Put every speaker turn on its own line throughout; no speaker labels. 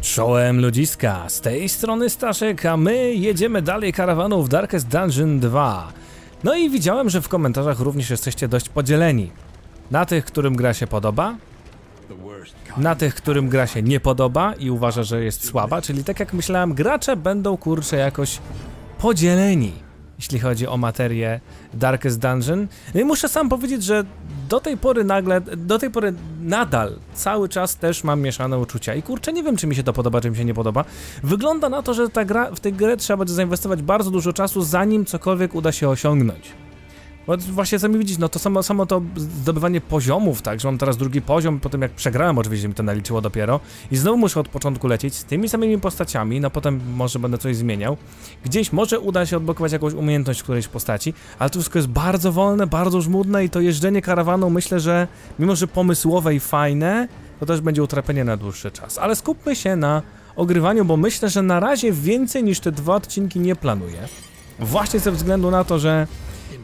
Czołem ludziska, z tej strony Staszek, a my jedziemy dalej karawaną w Darkest Dungeon 2. No i widziałem, że w komentarzach również jesteście dość podzieleni. Na tych, którym gra się podoba, na tych, którym gra się nie podoba i uważa, że jest słaba, czyli tak jak myślałem, gracze będą kurczę jakoś podzieleni, jeśli chodzi o materię Darkest Dungeon. No i muszę sam powiedzieć, że do tej pory nagle, do tej pory nadal cały czas też mam mieszane uczucia i kurczę, nie wiem czy mi się to podoba, czy mi się nie podoba. Wygląda na to, że ta gra, w tej grę trzeba będzie zainwestować bardzo dużo czasu, zanim cokolwiek uda się osiągnąć. Bo właśnie sami widzieć, no to samo, samo to zdobywanie poziomów, tak, że mam teraz drugi poziom, po tym jak przegrałem oczywiście mi to naliczyło dopiero i znowu muszę od początku lecieć z tymi samymi postaciami, no potem może będę coś zmieniał. Gdzieś może uda się odblokować jakąś umiejętność którejś postaci, ale to wszystko jest bardzo wolne, bardzo żmudne i to jeżdżenie karawaną myślę, że mimo, że pomysłowe i fajne, to też będzie utrapienie na dłuższy czas. Ale skupmy się na ogrywaniu, bo myślę, że na razie więcej niż te dwa odcinki nie planuję. Właśnie ze względu na to, że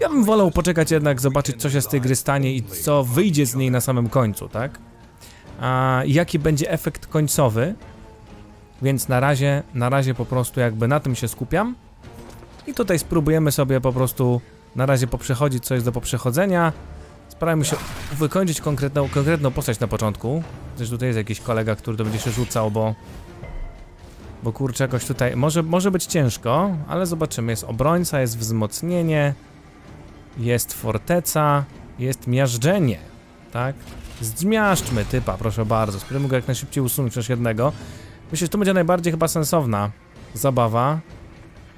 ja bym wolał poczekać jednak, zobaczyć co się z tej gry stanie i co wyjdzie z niej na samym końcu, tak? A jaki będzie efekt końcowy. Więc na razie, na razie po prostu jakby na tym się skupiam. I tutaj spróbujemy sobie po prostu na razie poprzechodzić co jest do poprzechodzenia. Starajmy się wykończyć konkretną, konkretną postać na początku. Też tutaj jest jakiś kolega, który to będzie się rzucał, bo... Bo kurczę, jakoś tutaj... Może, może być ciężko, ale zobaczymy. Jest obrońca, jest wzmocnienie. Jest forteca, jest miażdżenie, tak? Zmiażdżmy typa, proszę bardzo. Spróbujmy go jak najszybciej usunąć chociaż jednego. Myślę, że to będzie najbardziej chyba sensowna zabawa.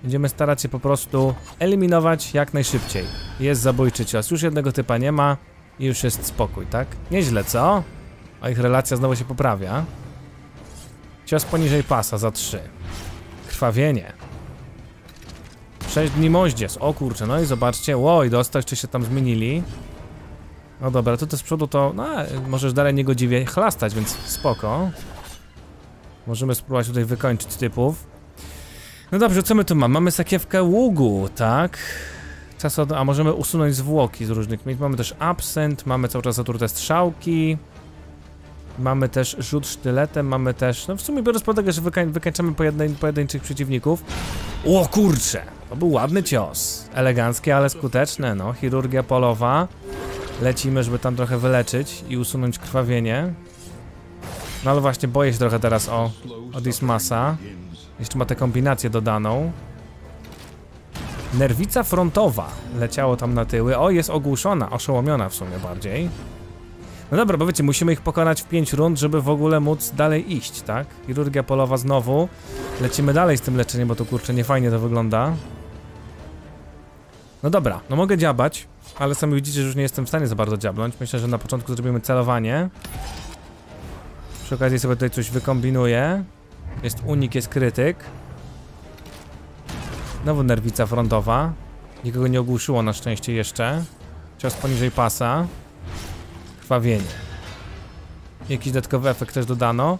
Będziemy starać się po prostu eliminować jak najszybciej. Jest zabójczy cios. Już jednego typa nie ma i już jest spokój, tak? Nieźle, co? A ich relacja znowu się poprawia. Cios poniżej pasa za 3. Krwawienie. 6 dni moździerz. O kurczę, no i zobaczcie. Łoj, dostać, czy się tam zmienili. No dobra, to z przodu to, no, możesz dalej niegodziwie chlastać, więc spoko. Możemy spróbować tutaj wykończyć typów. No dobrze, co my tu mamy? Mamy sakiewkę ługu, tak? Czas od... a możemy usunąć zwłoki z różnych miejsc. Mamy też absent, mamy cały czas zatrute strzałki. Mamy też rzut sztyletem, mamy też, no w sumie biorąc pod uwagę, że wykań, wykańczamy pojedyn pojedynczych przeciwników. O kurcze, to był ładny cios. Eleganckie, ale skuteczne, no. Chirurgia polowa. Lecimy, żeby tam trochę wyleczyć i usunąć krwawienie. No ale właśnie boję się trochę teraz o, o Dismasa. Jeszcze ma tę kombinację dodaną. Nerwica frontowa leciało tam na tyły. O, jest ogłuszona, oszołomiona w sumie bardziej. No dobra, bo wiecie, musimy ich pokonać w 5 rund, żeby w ogóle móc dalej iść, tak? Chirurgia polowa znowu. Lecimy dalej z tym leczeniem, bo to kurczę nie fajnie to wygląda. No dobra, no mogę dziabać, ale sami widzicie, że już nie jestem w stanie za bardzo dziabnąć. Myślę, że na początku zrobimy celowanie. Przy okazji sobie tutaj coś wykombinuję. Jest unik, jest krytyk. Znowu nerwica frontowa. Nikogo nie ogłuszyło na szczęście jeszcze. Cios poniżej pasa krwawienie. Jakiś dodatkowy efekt też dodano.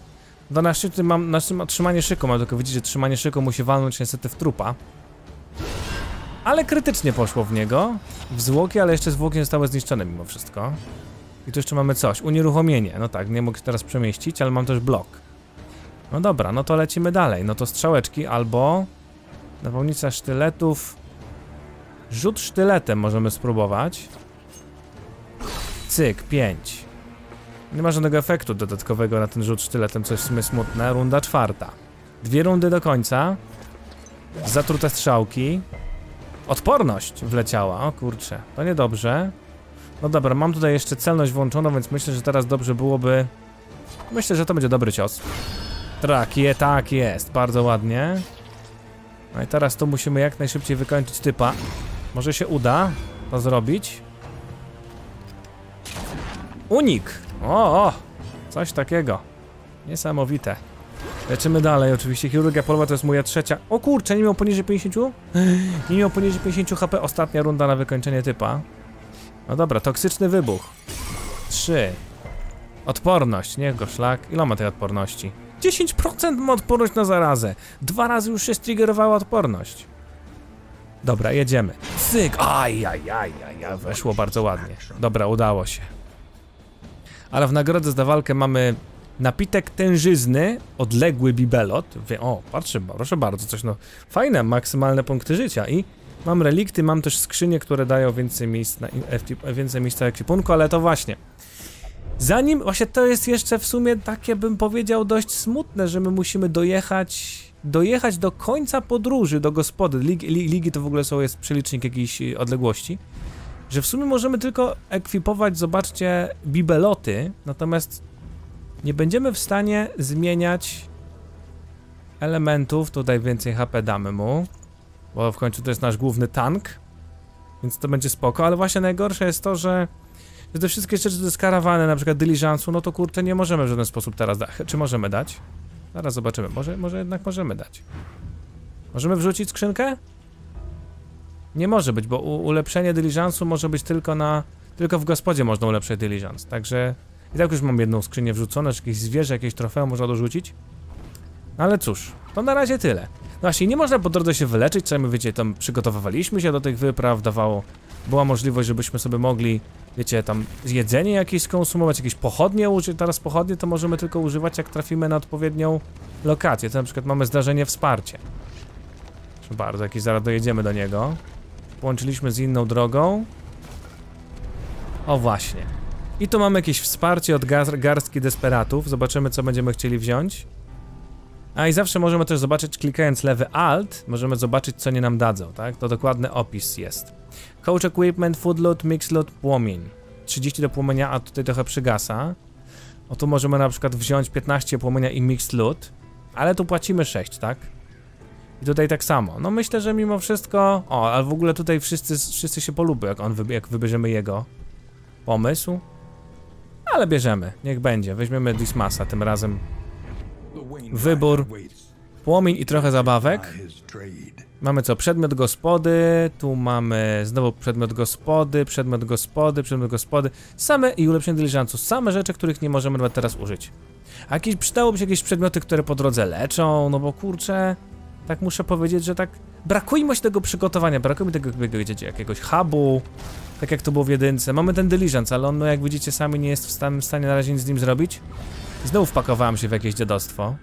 Do na szczyty mam na trzymanie szyku, mam tylko widzieć, że trzymanie szyku musi walnąć niestety w trupa. Ale krytycznie poszło w niego. W zwłoki, ale jeszcze zwłoki zostały zniszczone mimo wszystko. I tu jeszcze mamy coś, unieruchomienie. No tak, nie mogę się teraz przemieścić, ale mam też blok. No dobra, no to lecimy dalej. No to strzałeczki albo... Napomnica sztyletów... Rzut sztyletem możemy spróbować. Cyk, 5. Nie ma żadnego efektu dodatkowego na ten rzut sztyletem, co jest w sumie smutne. Runda czwarta. Dwie rundy do końca. Zatrute strzałki. Odporność wleciała, o kurczę, to niedobrze. No dobra, mam tutaj jeszcze celność włączoną, więc myślę, że teraz dobrze byłoby... Myślę, że to będzie dobry cios. Tak, je, tak jest, bardzo ładnie. No i teraz to musimy jak najszybciej wykończyć typa. Może się uda to zrobić. Unik! O, o! Coś takiego. Niesamowite. Leczymy dalej, oczywiście. Chirurgia polowa to jest moja trzecia. O kurczę, nie miał poniżej 50? Nie miał poniżej 50 HP. Ostatnia runda na wykończenie typa. No dobra, toksyczny wybuch. 3. Odporność, niech go szlak. Ile ma tej odporności? 10% ma odporność na zarazę. Dwa razy już się striggerowała odporność. Dobra, jedziemy. Cyk! Aj, aj, aj, aj, aj, weszło bardzo ładnie. Dobra, udało się ale w nagrodę za walkę mamy Napitek tężyzny, odległy bibelot. O, patrzę, proszę bardzo, coś no. Fajne, maksymalne punkty życia i mam relikty, mam też skrzynie, które dają więcej miejsc na więcej miejsca ekwipunku, ale to właśnie. Zanim, właśnie to jest jeszcze w sumie takie, bym powiedział, dość smutne, że my musimy dojechać, dojechać do końca podróży, do gospody. Ligi, ligi to w ogóle są, jest przelicznik jakiejś odległości. Że w sumie możemy tylko ekwipować, zobaczcie, bibeloty, natomiast nie będziemy w stanie zmieniać elementów. Tutaj więcej HP damy mu, bo w końcu to jest nasz główny tank, więc to będzie spoko, ale właśnie najgorsze jest to, że że te wszystkie rzeczy to jest karawane, na przykład dyliżansu, no to kurczę nie możemy w żaden sposób teraz dać. Czy możemy dać? Zaraz zobaczymy, może, może jednak możemy dać. Możemy wrzucić skrzynkę? Nie może być, bo ulepszenie dyliżansu może być tylko na... Tylko w gospodzie można ulepszyć dyliżans, także... I tak już mam jedną skrzynię wrzucone, czy jakieś zwierzę, jakieś trofeum można dorzucić. No ale cóż, to na razie tyle. No właśnie, nie można po drodze się wyleczyć, co my wiecie, tam przygotowywaliśmy się do tych wypraw, dawało... Była możliwość, żebyśmy sobie mogli, wiecie, tam jedzenie jakieś skonsumować, jakieś pochodnie użyć. Teraz pochodnie to możemy tylko używać, jak trafimy na odpowiednią lokację. To na przykład mamy zdarzenie wsparcie. Proszę bardzo, jakiś zaraz dojedziemy do niego. Połączyliśmy z inną drogą. O właśnie. I tu mamy jakieś wsparcie od garstki desperatów. Zobaczymy, co będziemy chcieli wziąć. A i zawsze możemy też zobaczyć, klikając lewy Alt, możemy zobaczyć, co nie nam dadzą, tak? To dokładny opis jest. Coach Equipment, Food Loot, Mix Loot, Płomień. 30 do płomienia, a tutaj trochę przygasa. O tu możemy na przykład wziąć 15 płomienia i Mix Loot, ale tu płacimy 6, tak? I tutaj tak samo. No myślę, że mimo wszystko... O, ale w ogóle tutaj wszyscy, wszyscy się polubią, jak, on jak wybierzemy jego pomysł. Ale bierzemy, niech będzie. Weźmiemy Dismasa tym razem. Wybór, płomień i trochę zabawek. Mamy co? Przedmiot gospody, tu mamy znowu przedmiot gospody, przedmiot gospody, przedmiot gospody. Same i ulepszenie dyliżansu. Same rzeczy, których nie możemy nawet teraz użyć. A jakieś, przydałoby się jakieś przedmioty, które po drodze leczą, no bo kurczę, tak muszę powiedzieć, że tak brakuje mi tego przygotowania, brakuje mi tego, wiecie, jakiegoś hubu, tak jak to było w jedynce. Mamy ten dyliżans, ale on, no jak widzicie, sami nie jest w stanie na razie nic z nim zrobić. Znowu wpakowałem się w jakieś dziadostwo.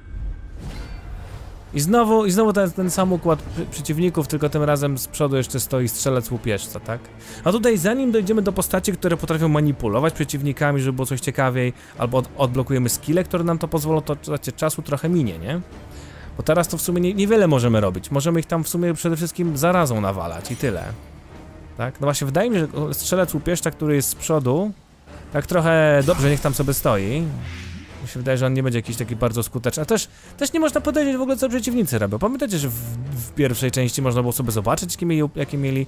I znowu, i znowu ten, ten sam układ przeciwników, tylko tym razem z przodu jeszcze stoi strzelec łupieżca, tak? A tutaj zanim dojdziemy do postaci, które potrafią manipulować przeciwnikami, żeby było coś ciekawiej, albo od, odblokujemy skille, które nam to pozwolą, to czasu trochę minie, nie? Bo teraz to w sumie nie, niewiele możemy robić. Możemy ich tam w sumie przede wszystkim zarazą nawalać i tyle. Tak? No właśnie, wydaje mi się, że strzelec łupieżca, który jest z przodu, tak trochę dobrze niech tam sobie stoi. Mi się wydaje, że on nie będzie jakiś taki bardzo skuteczny. A też, też nie można podejrzeć w ogóle, co przeciwnicy robią. Pamiętacie, że w, w pierwszej części można było sobie zobaczyć, jakie mieli, jakie mieli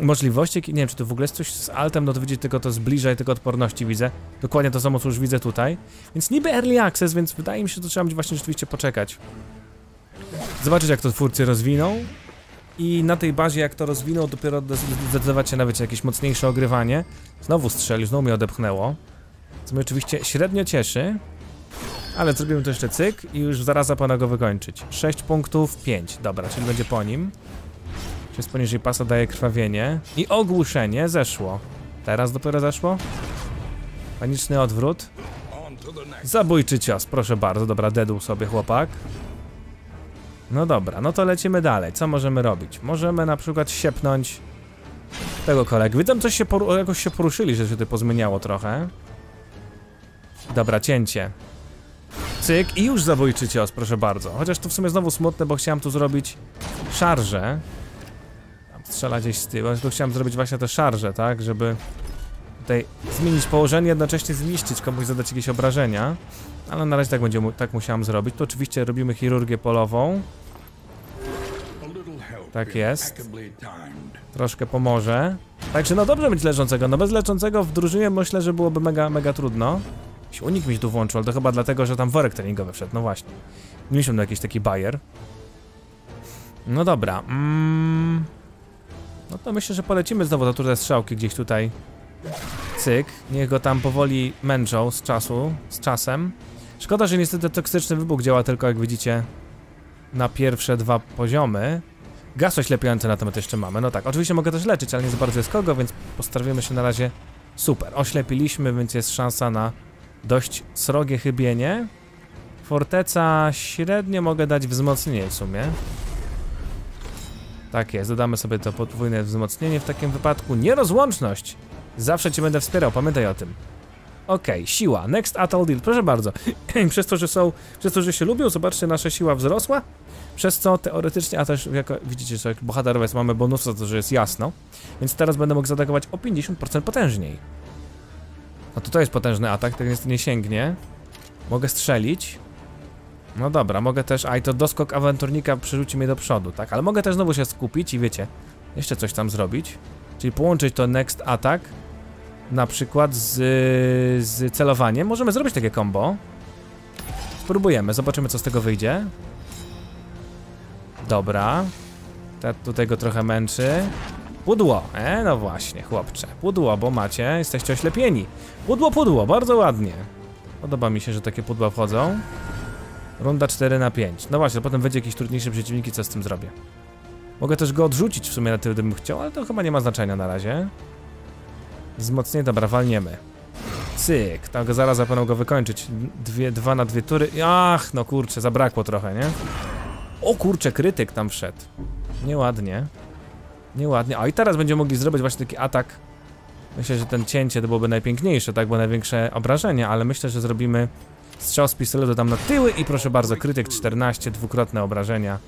możliwości. Nie wiem, czy to w ogóle jest coś z altem, no to widzicie, tylko to zbliża i tylko odporności widzę. Dokładnie to samo, co już widzę tutaj. Więc niby early access, więc wydaje mi się, że to trzeba będzie właśnie rzeczywiście poczekać. Zobaczyć, jak to twórcy rozwiną. I na tej bazie, jak to rozwinął, dopiero zdecydować się nawet jakieś mocniejsze ogrywanie. Znowu strzelił, znowu mnie odepchnęło. Co mnie oczywiście średnio cieszy. Ale zrobimy to jeszcze cyk i już zaraz zapana go wykończyć. 6 punktów, 5. Dobra, czyli będzie po nim. Czy poniżej pasa daje krwawienie. I ogłuszenie zeszło. Teraz dopiero zeszło? Paniczny odwrót. Zabójczy cios, proszę bardzo. Dobra, dedł sobie chłopak. No dobra, no to lecimy dalej. Co możemy robić? Możemy na przykład siepnąć tego kolegę. Widzę, coś się jakoś się poruszyli, że się tutaj pozmieniało trochę. Dobra, cięcie. Cyk i już zabójczy cios, proszę bardzo. Chociaż to w sumie znowu smutne, bo chciałem tu zrobić szarżę. Strzela gdzieś z tyłu, tu chciałem zrobić właśnie te szarże, tak, żeby tutaj zmienić położenie, jednocześnie zniszczyć komuś, zadać jakieś obrażenia. Ale na razie tak, będzie, tak musiałem zrobić. Tu oczywiście robimy chirurgię polową. Tak jest. Troszkę pomoże. Także no dobrze mieć leżącego. No bez leżącego w drużynie myślę, że byłoby mega, mega trudno. Unik mi się tu włączył, ale to chyba dlatego, że tam worek treningowy wszedł. No właśnie. Mieliśmy tu jakiś taki bajer. No dobra. Mm. No to myślę, że polecimy znowu do te strzałki gdzieś tutaj. Cyk. Niech go tam powoli męczą z czasu, z czasem. Szkoda, że niestety toksyczny wybuch działa tylko, jak widzicie, na pierwsze dwa poziomy. Gaz oślepiający na temat jeszcze mamy. No tak, oczywiście mogę też leczyć, ale nie za bardzo jest kogo, więc postawimy się na razie super. Oślepiliśmy, więc jest szansa na dość srogie chybienie. Forteca średnio mogę dać wzmocnienie w sumie. Tak jest, dodamy sobie to podwójne wzmocnienie w takim wypadku. Nierozłączność! Zawsze cię będę wspierał, pamiętaj o tym. Okej, okay, siła. Next Atoll Deal, proszę bardzo. przez to, że są, przez to, że się lubią, zobaczcie, nasza siła wzrosła. Przez co teoretycznie, a też jak widzicie, że bohaterowie mamy bonus, to że jest jasno. Więc teraz będę mógł zaatakować o 50% potężniej. No to to jest potężny atak, tak niestety nie sięgnie. Mogę strzelić. No dobra, mogę też, a i to doskok awanturnika przerzuci mnie do przodu, tak? Ale mogę też znowu się skupić i wiecie, jeszcze coś tam zrobić. Czyli połączyć to next attack na przykład z, z celowaniem. Możemy zrobić takie combo. Spróbujemy, zobaczymy co z tego wyjdzie. Dobra. Ta, tutaj go trochę męczy. Pudło, e, no właśnie, chłopcze. Pudło, bo macie, jesteście oślepieni. Pudło, pudło, bardzo ładnie. Podoba mi się, że takie pudła wchodzą. Runda 4 na 5. No właśnie, potem będzie jakiś trudniejszy przeciwnik i co z tym zrobię. Mogę też go odrzucić w sumie na tyle, gdybym chciał, ale to chyba nie ma znaczenia na razie. Wzmocnienie, dobra, walniemy. Cyk, go zaraz zapewne go wykończyć. Dwie, dwa na dwie tury. Ach, no kurczę, zabrakło trochę, nie? O kurczę, krytyk tam wszedł. Nieładnie. Nieładnie. A i teraz będziemy mogli zrobić właśnie taki atak. Myślę, że ten cięcie to byłoby najpiękniejsze, tak? Bo największe obrażenie, ale myślę, że zrobimy strzał z pistoletu tam na tyły i proszę bardzo, krytyk 14, dwukrotne obrażenia.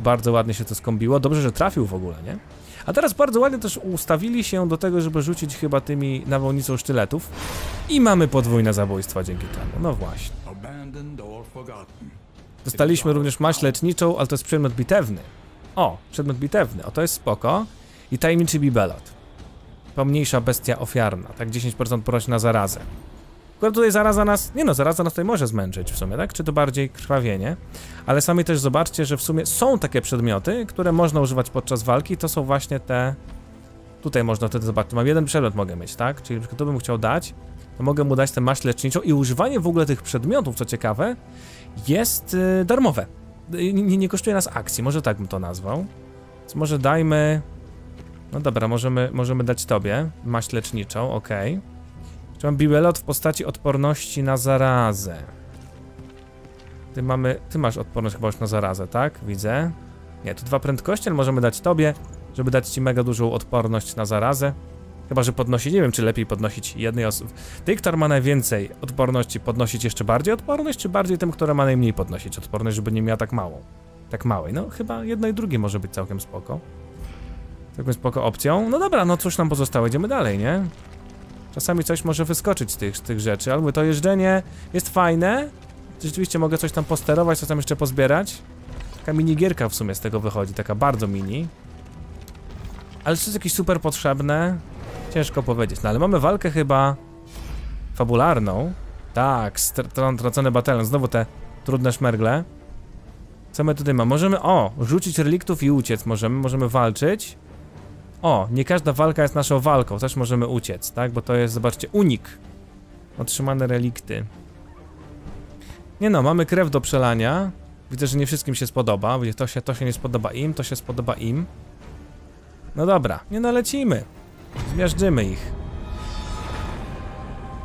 Bardzo ładnie się to skombiło. Dobrze, że trafił w ogóle, nie? A teraz bardzo ładnie też ustawili się do tego, żeby rzucić chyba tymi nawałnicą sztyletów. I mamy podwójne zabójstwa dzięki temu. No właśnie. Dostaliśmy również maść leczniczą, ale to jest przedmiot bitewny. O, przedmiot bitewny, o to jest spoko. I tajemniczy bibelot. Pomniejsza bestia ofiarna, tak 10% porośnie na zarazę. Akurat tutaj zaraza nas, nie no, zaraza nas tutaj może zmęczyć w sumie, tak? Czy to bardziej krwawienie? Ale sami też zobaczcie, że w sumie są takie przedmioty, które można używać podczas walki, to są właśnie te... Tutaj można wtedy zobaczyć, mam jeden przedmiot mogę mieć, tak? Czyli kto bym chciał dać, to mogę mu dać tę maść leczniczą i używanie w ogóle tych przedmiotów, co ciekawe, jest y, darmowe. Y, nie, nie kosztuje nas akcji, może tak bym to nazwał. Więc może dajmy... No dobra, możemy, możemy dać tobie maść leczniczą, okej. Okay. Czy mam biwelot w postaci odporności na zarazę? Ty mamy... Ty masz odporność chyba już na zarazę, tak? Widzę. Nie, tu dwa prędkości, ale możemy dać tobie, żeby dać ci mega dużą odporność na zarazę. Chyba, że podnosi, nie wiem, czy lepiej podnosić jednej osoby. Ty, kto ma najwięcej odporności, podnosić jeszcze bardziej odporność, czy bardziej tym, która ma najmniej podnosić odporność, żeby nie miała tak małą? Tak małej. No, chyba jedno i drugie może być całkiem spoko. Całkiem spoko opcją. No dobra, no cóż nam pozostało, idziemy dalej, nie? Czasami coś może wyskoczyć z tych, z tych rzeczy, albo to jeżdżenie jest fajne. Rzeczywiście mogę coś tam posterować, co tam jeszcze pozbierać. Taka minigierka w sumie z tego wychodzi, taka bardzo mini. Ale czy to jest jakieś super potrzebne? Ciężko powiedzieć, no ale mamy walkę chyba fabularną. Tak, stracony batalion, znowu te trudne szmergle. Co my tutaj mamy? Możemy, o, rzucić reliktów i uciec możemy, możemy walczyć. O, nie każda walka jest naszą walką, też możemy uciec, tak? Bo to jest, zobaczcie, unik. Otrzymane relikty. Nie no, mamy krew do przelania. Widzę, że nie wszystkim się spodoba. To się, to się nie spodoba im, to się spodoba im. No dobra, nie no, lecimy. Zmiażdżymy ich.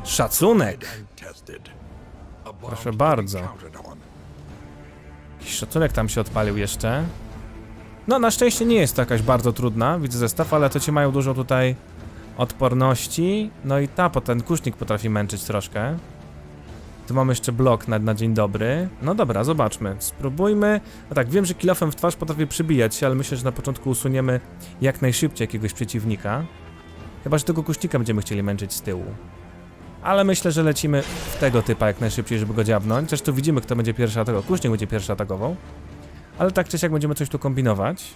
Szacunek. Proszę bardzo. Jakiś szacunek tam się odpalił jeszcze. No, na szczęście nie jest to jakaś bardzo trudna, widzę zestaw, ale to ci mają dużo tutaj odporności. No i ta, ten kusznik potrafi męczyć troszkę. Tu mamy jeszcze blok na, na dzień dobry. No dobra, zobaczmy. Spróbujmy. No tak, wiem, że kilofem w twarz potrafi przybijać się, ale myślę, że na początku usuniemy jak najszybciej jakiegoś przeciwnika. Chyba, że tego kusznika będziemy chcieli męczyć z tyłu. Ale myślę, że lecimy w tego typa jak najszybciej, żeby go dziabnąć. Zresztą widzimy, kto będzie pierwszy atakował. Kusznik będzie pierwszy atakował. Ale tak czy siak będziemy coś tu kombinować.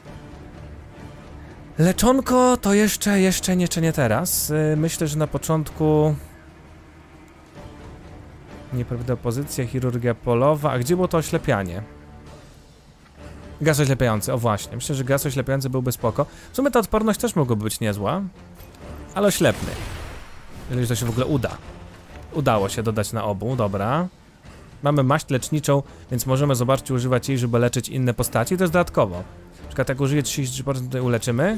Leczonko to jeszcze, jeszcze nie, nie teraz. Y, myślę, że na początku... Nieprawda pozycja, chirurgia polowa. A gdzie było to oślepianie? Gaz oślepiający, o właśnie. Myślę, że gaz oślepiający byłby spoko. W sumie ta odporność też mogłaby być niezła. Ale oślepny. Jeżeli to się w ogóle uda. Udało się dodać na obu, dobra. Mamy maść leczniczą, więc możemy zobaczyć używać jej, żeby leczyć inne postaci. To jest dodatkowo. Na przykład jak użyję 33% tutaj uleczymy.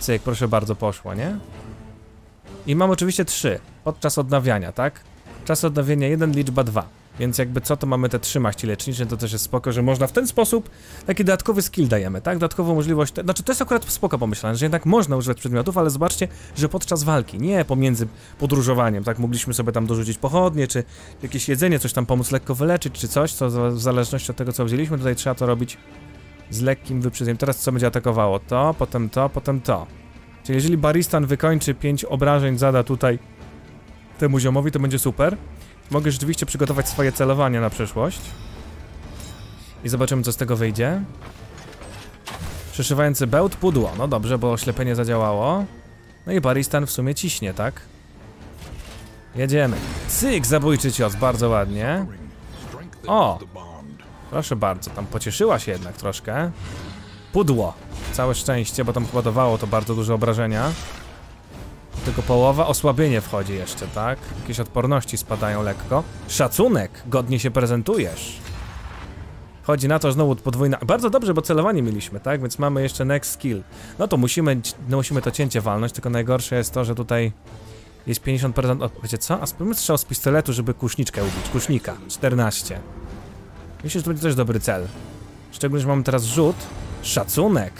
Cyk, proszę bardzo, poszło, nie? I mam oczywiście 3 podczas odnawiania, tak? Czas odnowienia 1, liczba 2. Więc jakby co, to mamy te trzy maści lecznicze, to też jest spoko, że można w ten sposób taki dodatkowy skill dajemy, tak? Dodatkową możliwość, te, znaczy to jest akurat spoko pomyślane, że jednak można używać przedmiotów, ale zobaczcie, że podczas walki, nie pomiędzy podróżowaniem, tak? Mogliśmy sobie tam dorzucić pochodnie, czy jakieś jedzenie, coś tam pomóc lekko wyleczyć, czy coś, co w zależności od tego, co wzięliśmy, tutaj trzeba to robić z lekkim wyprzedzeniem. Teraz co będzie atakowało? To, potem to, potem to. Czyli jeżeli Baristan wykończy 5 obrażeń, zada tutaj temu ziomowi, to będzie super. Mogę rzeczywiście przygotować swoje celowanie na przyszłość. I zobaczymy, co z tego wyjdzie. Przeszywający bełt, pudło. No dobrze, bo oślepienie zadziałało. No i Baristan w sumie ciśnie, tak? Jedziemy. Cyk, zabójczy cios, bardzo ładnie. O! Proszę bardzo, tam pocieszyła się jednak troszkę. Pudło. Całe szczęście, bo tam kładowało to bardzo duże obrażenia. Tylko połowa, osłabienie wchodzi jeszcze, tak? Jakieś odporności spadają lekko. Szacunek, godnie się prezentujesz. Chodzi na to znowu podwójna... Bardzo dobrze, bo celowanie mieliśmy, tak? Więc mamy jeszcze next skill. No to musimy, no musimy to cięcie walnąć, tylko najgorsze jest to, że tutaj jest 50%... O, wiecie co? A spróbujmy strzał z pistoletu, żeby kuszniczkę ubić. Kusznika. 14. Myślę, że to będzie też dobry cel. Szczególnie, że mamy teraz rzut. Szacunek.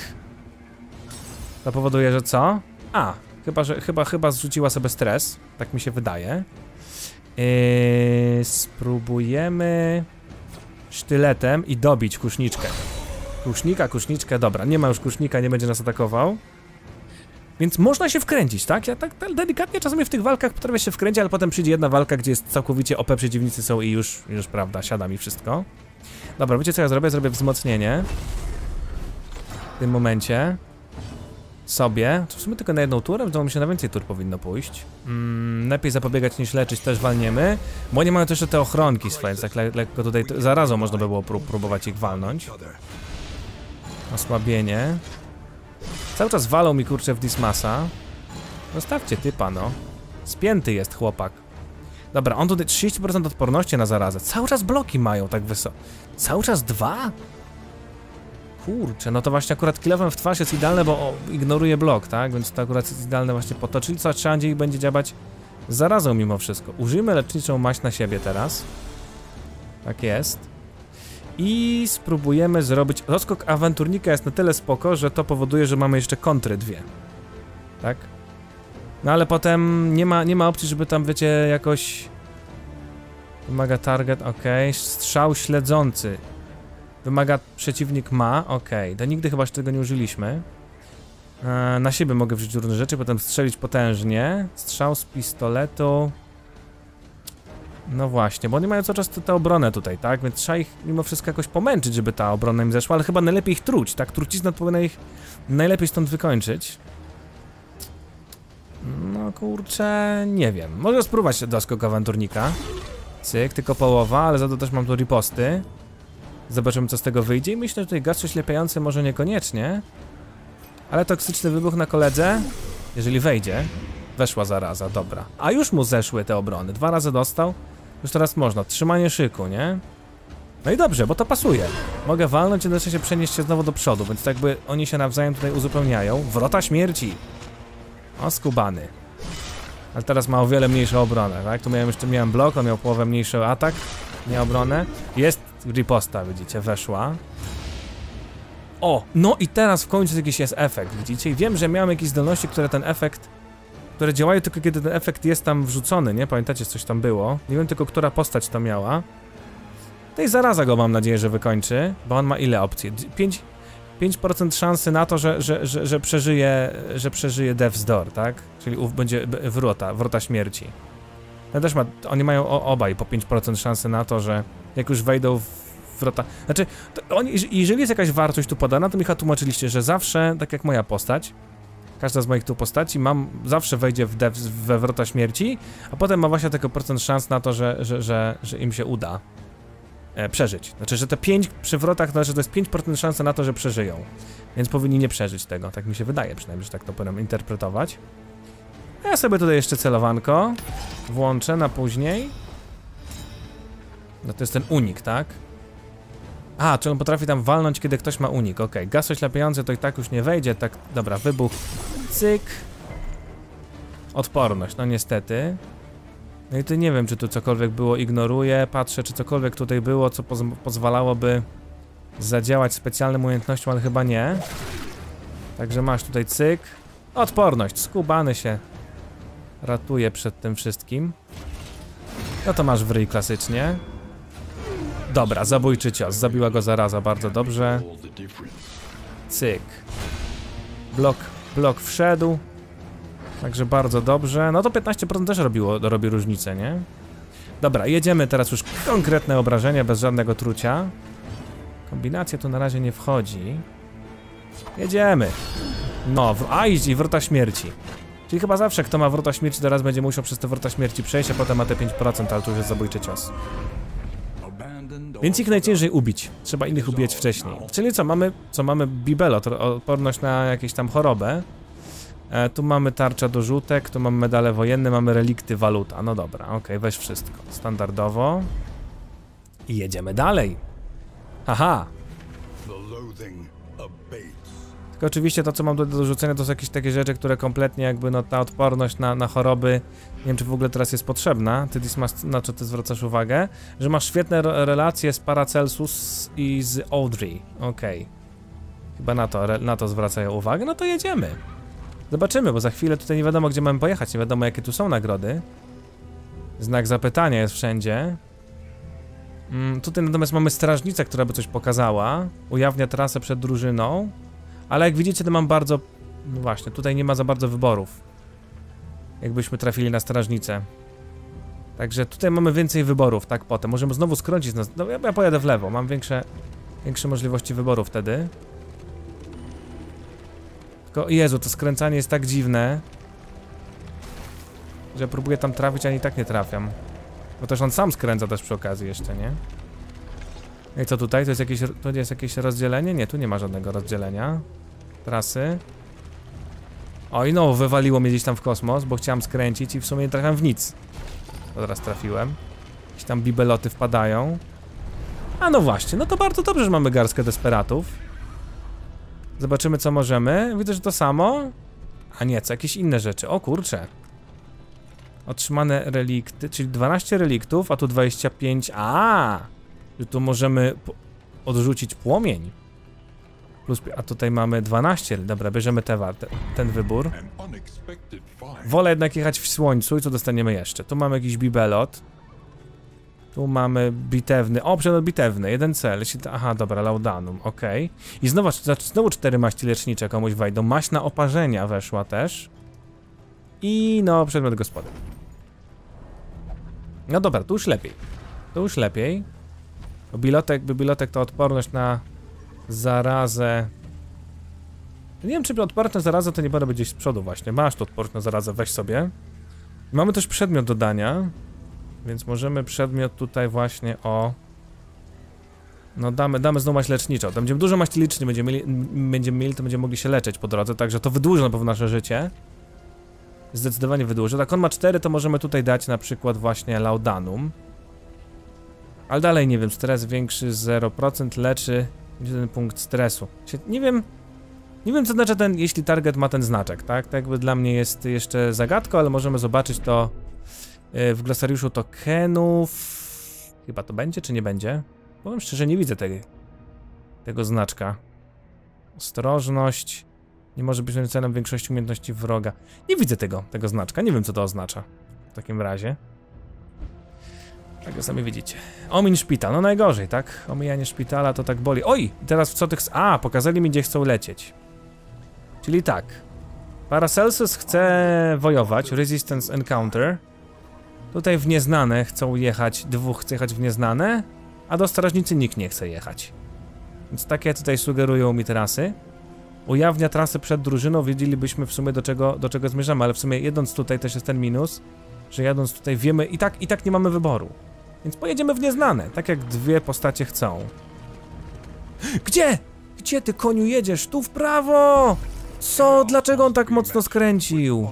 To powoduje, że co? A, chyba, że chyba, chyba zrzuciła sobie stres. Tak mi się wydaje. Yy, spróbujemy sztyletem i dobić kuszniczkę. Kusznika, kuszniczkę, dobra, nie ma już kusznika, nie będzie nas atakował. Więc można się wkręcić, tak? Ja tak, tak delikatnie czasami w tych walkach potrafię się wkręcić, ale potem przyjdzie jedna walka, gdzie jest całkowicie OP przeciwnicy są i już, już prawda, siada mi wszystko. Dobra, wiecie co ja zrobię? Zrobię wzmocnienie. W tym momencie. Sobie. To w sumie tylko na jedną turę? Wydawało mi się na więcej tur powinno pójść. Mm, lepiej zapobiegać niż leczyć, też walniemy. Bo nie mają też te ochronki swoje, więc tak le lekko tutaj zarazą można by było prób próbować ich walnąć. Osłabienie. Cały czas walą mi kurczę w Dismasa. Zostawcie typa no. Spięty jest chłopak. Dobra, on tutaj 30% odporności na zarazę. Cały czas bloki mają tak wysoko. Cały czas dwa? Kurczę, no to właśnie akurat kilowem w twarz jest idealne, bo ignoruje blok, tak? Więc to akurat jest idealne właśnie po to. Czyli co, trzeba ich będzie działać zarazą mimo wszystko. Użyjmy leczniczą maść na siebie teraz. Tak jest. I spróbujemy zrobić... Rozskok awanturnika jest na tyle spoko, że to powoduje, że mamy jeszcze kontry dwie. Tak? No ale potem nie ma, nie ma opcji, żeby tam, wiecie, jakoś... Wymaga target, ok. Strzał śledzący. Wymaga przeciwnik ma, ok. To nigdy chyba tego nie użyliśmy. E, na siebie mogę wrzucić różne rzeczy, potem strzelić potężnie. Strzał z pistoletu. No właśnie, bo oni mają cały czas tę obronę tutaj, tak? Więc trzeba ich mimo wszystko jakoś pomęczyć, żeby ta obrona im zeszła, ale chyba najlepiej ich truć, tak? Trucizna powinna ich najlepiej stąd wykończyć. No kurczę, nie wiem. Może spróbować doskok awanturnika. Cyk, tylko połowa, ale za to też mam tu riposty. Zobaczymy co z tego wyjdzie i myślę, że tutaj gaz prześlepiający może niekoniecznie. Ale toksyczny wybuch na koledze, jeżeli wejdzie. Weszła zaraza, dobra. A już mu zeszły te obrony. Dwa razy dostał. Już teraz można. Trzymanie szyku, nie? No i dobrze, bo to pasuje. Mogę walnąć i jednocześnie przenieść się znowu do przodu, więc tak jakby oni się nawzajem tutaj uzupełniają. Wrota śmierci. O, skubany. Ale teraz ma o wiele mniejszą obronę, tak? Tu miałem jeszcze miałem blok, on miał połowę mniejszy atak, nie obronę. Jest riposta, widzicie, weszła. O, no i teraz w końcu jakiś jest efekt, widzicie? I wiem, że miałem jakieś zdolności, które ten efekt które działają tylko kiedy ten efekt jest tam wrzucony, nie? Pamiętacie, coś tam było? Nie wiem tylko, która postać to miała. No i zaraza go mam nadzieję, że wykończy, bo on ma ile opcji? 5, 5% szansy na to, że, że, że, że przeżyje, że przeżyje Death's Door, tak? Czyli ów będzie wrota, wrota śmierci. No też ma, oni mają obaj po 5% szansy na to, że jak już wejdą w wrota... Znaczy, jeżeli jest jakaś wartość tu podana, to mi tłumaczyliście, że zawsze, tak jak moja postać, Każda z moich tu postaci mam, zawsze wejdzie w dev, we wrota śmierci, a potem ma właśnie tylko procent szans na to, że, że, że, że im się uda e, przeżyć. Znaczy, że te 5 przy wrotach, to znaczy, to jest 5% szansa na to, że przeżyją. Więc powinni nie przeżyć tego, tak mi się wydaje przynajmniej, że tak to powinienem interpretować. Ja sobie tutaj jeszcze celowanko włączę na później. No to jest ten unik, tak? A, czy on potrafi tam walnąć, kiedy ktoś ma unik. Ok, gaz oślepiający to i tak już nie wejdzie. Tak, dobra, wybuch. Cyk. Odporność, no niestety. No i tu nie wiem, czy tu cokolwiek było, ignoruję, patrzę, czy cokolwiek tutaj było, co poz pozwalałoby zadziałać specjalnym umiejętnością, ale chyba nie. Także masz tutaj cyk. Odporność, skubany się ratuje przed tym wszystkim. No to masz wryj klasycznie. Dobra, zabójczy cios, zabiła go zaraza, bardzo dobrze. Cyk. Blok, blok wszedł. Także bardzo dobrze. No to 15% też robiło, robi różnicę, nie? Dobra, jedziemy teraz już konkretne obrażenia, bez żadnego trucia. Kombinacja tu na razie nie wchodzi. Jedziemy. No, w, a i wrota śmierci. Czyli chyba zawsze kto ma wrota śmierci teraz będzie musiał przez te wrota śmierci przejść, a potem ma te 5%, ale tu już jest zabójczy cios. Więc ich najciężej ubić. Trzeba innych ubijać wcześniej. Czyli co, mamy, co mamy bibelot, odporność na jakieś tam chorobę. E, tu mamy tarcza do rzutek, tu mamy medale wojenne, mamy relikty, waluta. No dobra, okay, weź wszystko. Standardowo. I jedziemy dalej. Haha. Tylko oczywiście to, co mam do, do rzucenia, to są jakieś takie rzeczy, które kompletnie jakby, no ta odporność na, na choroby, nie wiem, czy w ogóle teraz jest potrzebna. Ty masz, na co ty zwracasz uwagę? Że masz świetne relacje z Paracelsus i z Audrey. Okej. Okay. Chyba na to, na to zwracają uwagę. No to jedziemy. Zobaczymy, bo za chwilę tutaj nie wiadomo, gdzie mamy pojechać, nie wiadomo, jakie tu są nagrody. Znak zapytania jest wszędzie. Mm, tutaj natomiast mamy strażnicę, która by coś pokazała. Ujawnia trasę przed drużyną. Ale jak widzicie, to mam bardzo... No właśnie, tutaj nie ma za bardzo wyborów. Jakbyśmy trafili na strażnicę. Także tutaj mamy więcej wyborów, tak potem. Możemy znowu skręcić nas. No ja, ja pojadę w lewo, mam większe, większe możliwości wyboru wtedy. Tylko, Jezu, to skręcanie jest tak dziwne, że próbuję tam trafić, a i tak nie trafiam. Bo też on sam skręca też przy okazji jeszcze, nie? I co tutaj? To jest jakieś, to jest jakieś rozdzielenie? Nie, tu nie ma żadnego rozdzielenia. Trasy. Oj, no, wywaliło mnie gdzieś tam w kosmos, bo chciałem skręcić i w sumie nie w nic. To teraz trafiłem. Jakieś tam bibeloty wpadają. A no właśnie, no to bardzo dobrze, że mamy garstkę desperatów. Zobaczymy, co możemy. Widzę, że to samo. A nie, co jakieś inne rzeczy. O kurcze. Otrzymane relikty, czyli 12 reliktów, a tu 25. A, że tu możemy odrzucić płomień. Plus, a tutaj mamy 12. Dobra, bierzemy te, te, ten wybór. Wolę jednak jechać w słońcu i co dostaniemy jeszcze? Tu mamy jakiś bibelot. Tu mamy bitewny. O, przedmiot bitewny, jeden cel. Aha, dobra, laudanum, ok. I znowu, znowu cztery maści lecznicze komuś wejdą. Maśna oparzenia weszła też. I no, przedmiot gospody. No dobra, tu już lepiej. Tu już lepiej. Bilotek, bilotek to odporność na zarazę. Nie wiem, czy odporność na zarazę to nie będę gdzieś z przodu właśnie. Masz tu odporność na zarazę, weź sobie. Mamy też przedmiot dodania. Więc możemy przedmiot tutaj właśnie o... No damy, damy znowu maść leczniczą. Tam będziemy dużo maści licznie będziemy mieli, będziemy mieli, to będziemy mogli się leczyć po drodze, także to wydłuży na pewno nasze życie. Zdecydowanie wydłuży. Tak on ma 4, to możemy tutaj dać na przykład właśnie laudanum. Ale dalej nie wiem, stres większy 0% leczy jeden punkt stresu. Nie wiem, nie wiem co znaczy ten, jeśli target ma ten znaczek, tak? To jakby dla mnie jest jeszcze zagadką, ale możemy zobaczyć to E, w glosariuszu tokenów. Chyba to będzie, czy nie będzie? Powiem szczerze, nie widzę tego, tego znaczka. Ostrożność. Nie może być celem większości umiejętności wroga. Nie widzę tego, tego znaczka. Nie wiem, co to oznacza. W takim razie. Tak, sami widzicie. Omin szpital, no najgorzej, tak? Omijanie szpitala to tak boli. Oj, teraz w co tych... A, pokazali mi, gdzie chcą lecieć. Czyli tak. Paracelsus chce wojować, Resistance Encounter. Tutaj w nieznane chcą jechać, dwóch chce jechać w nieznane, a do strażnicy nikt nie chce jechać. Więc takie tutaj sugerują mi trasy. Ujawnia trasę przed drużyną, wiedzielibyśmy w sumie do czego, do czego zmierzamy, ale w sumie jedąc tutaj też jest ten minus, że jadąc tutaj wiemy i tak, i tak nie mamy wyboru. Więc pojedziemy w nieznane, tak jak dwie postacie chcą. Gdzie? Gdzie ty koniu jedziesz? Tu w prawo! Co? Dlaczego on tak mocno skręcił?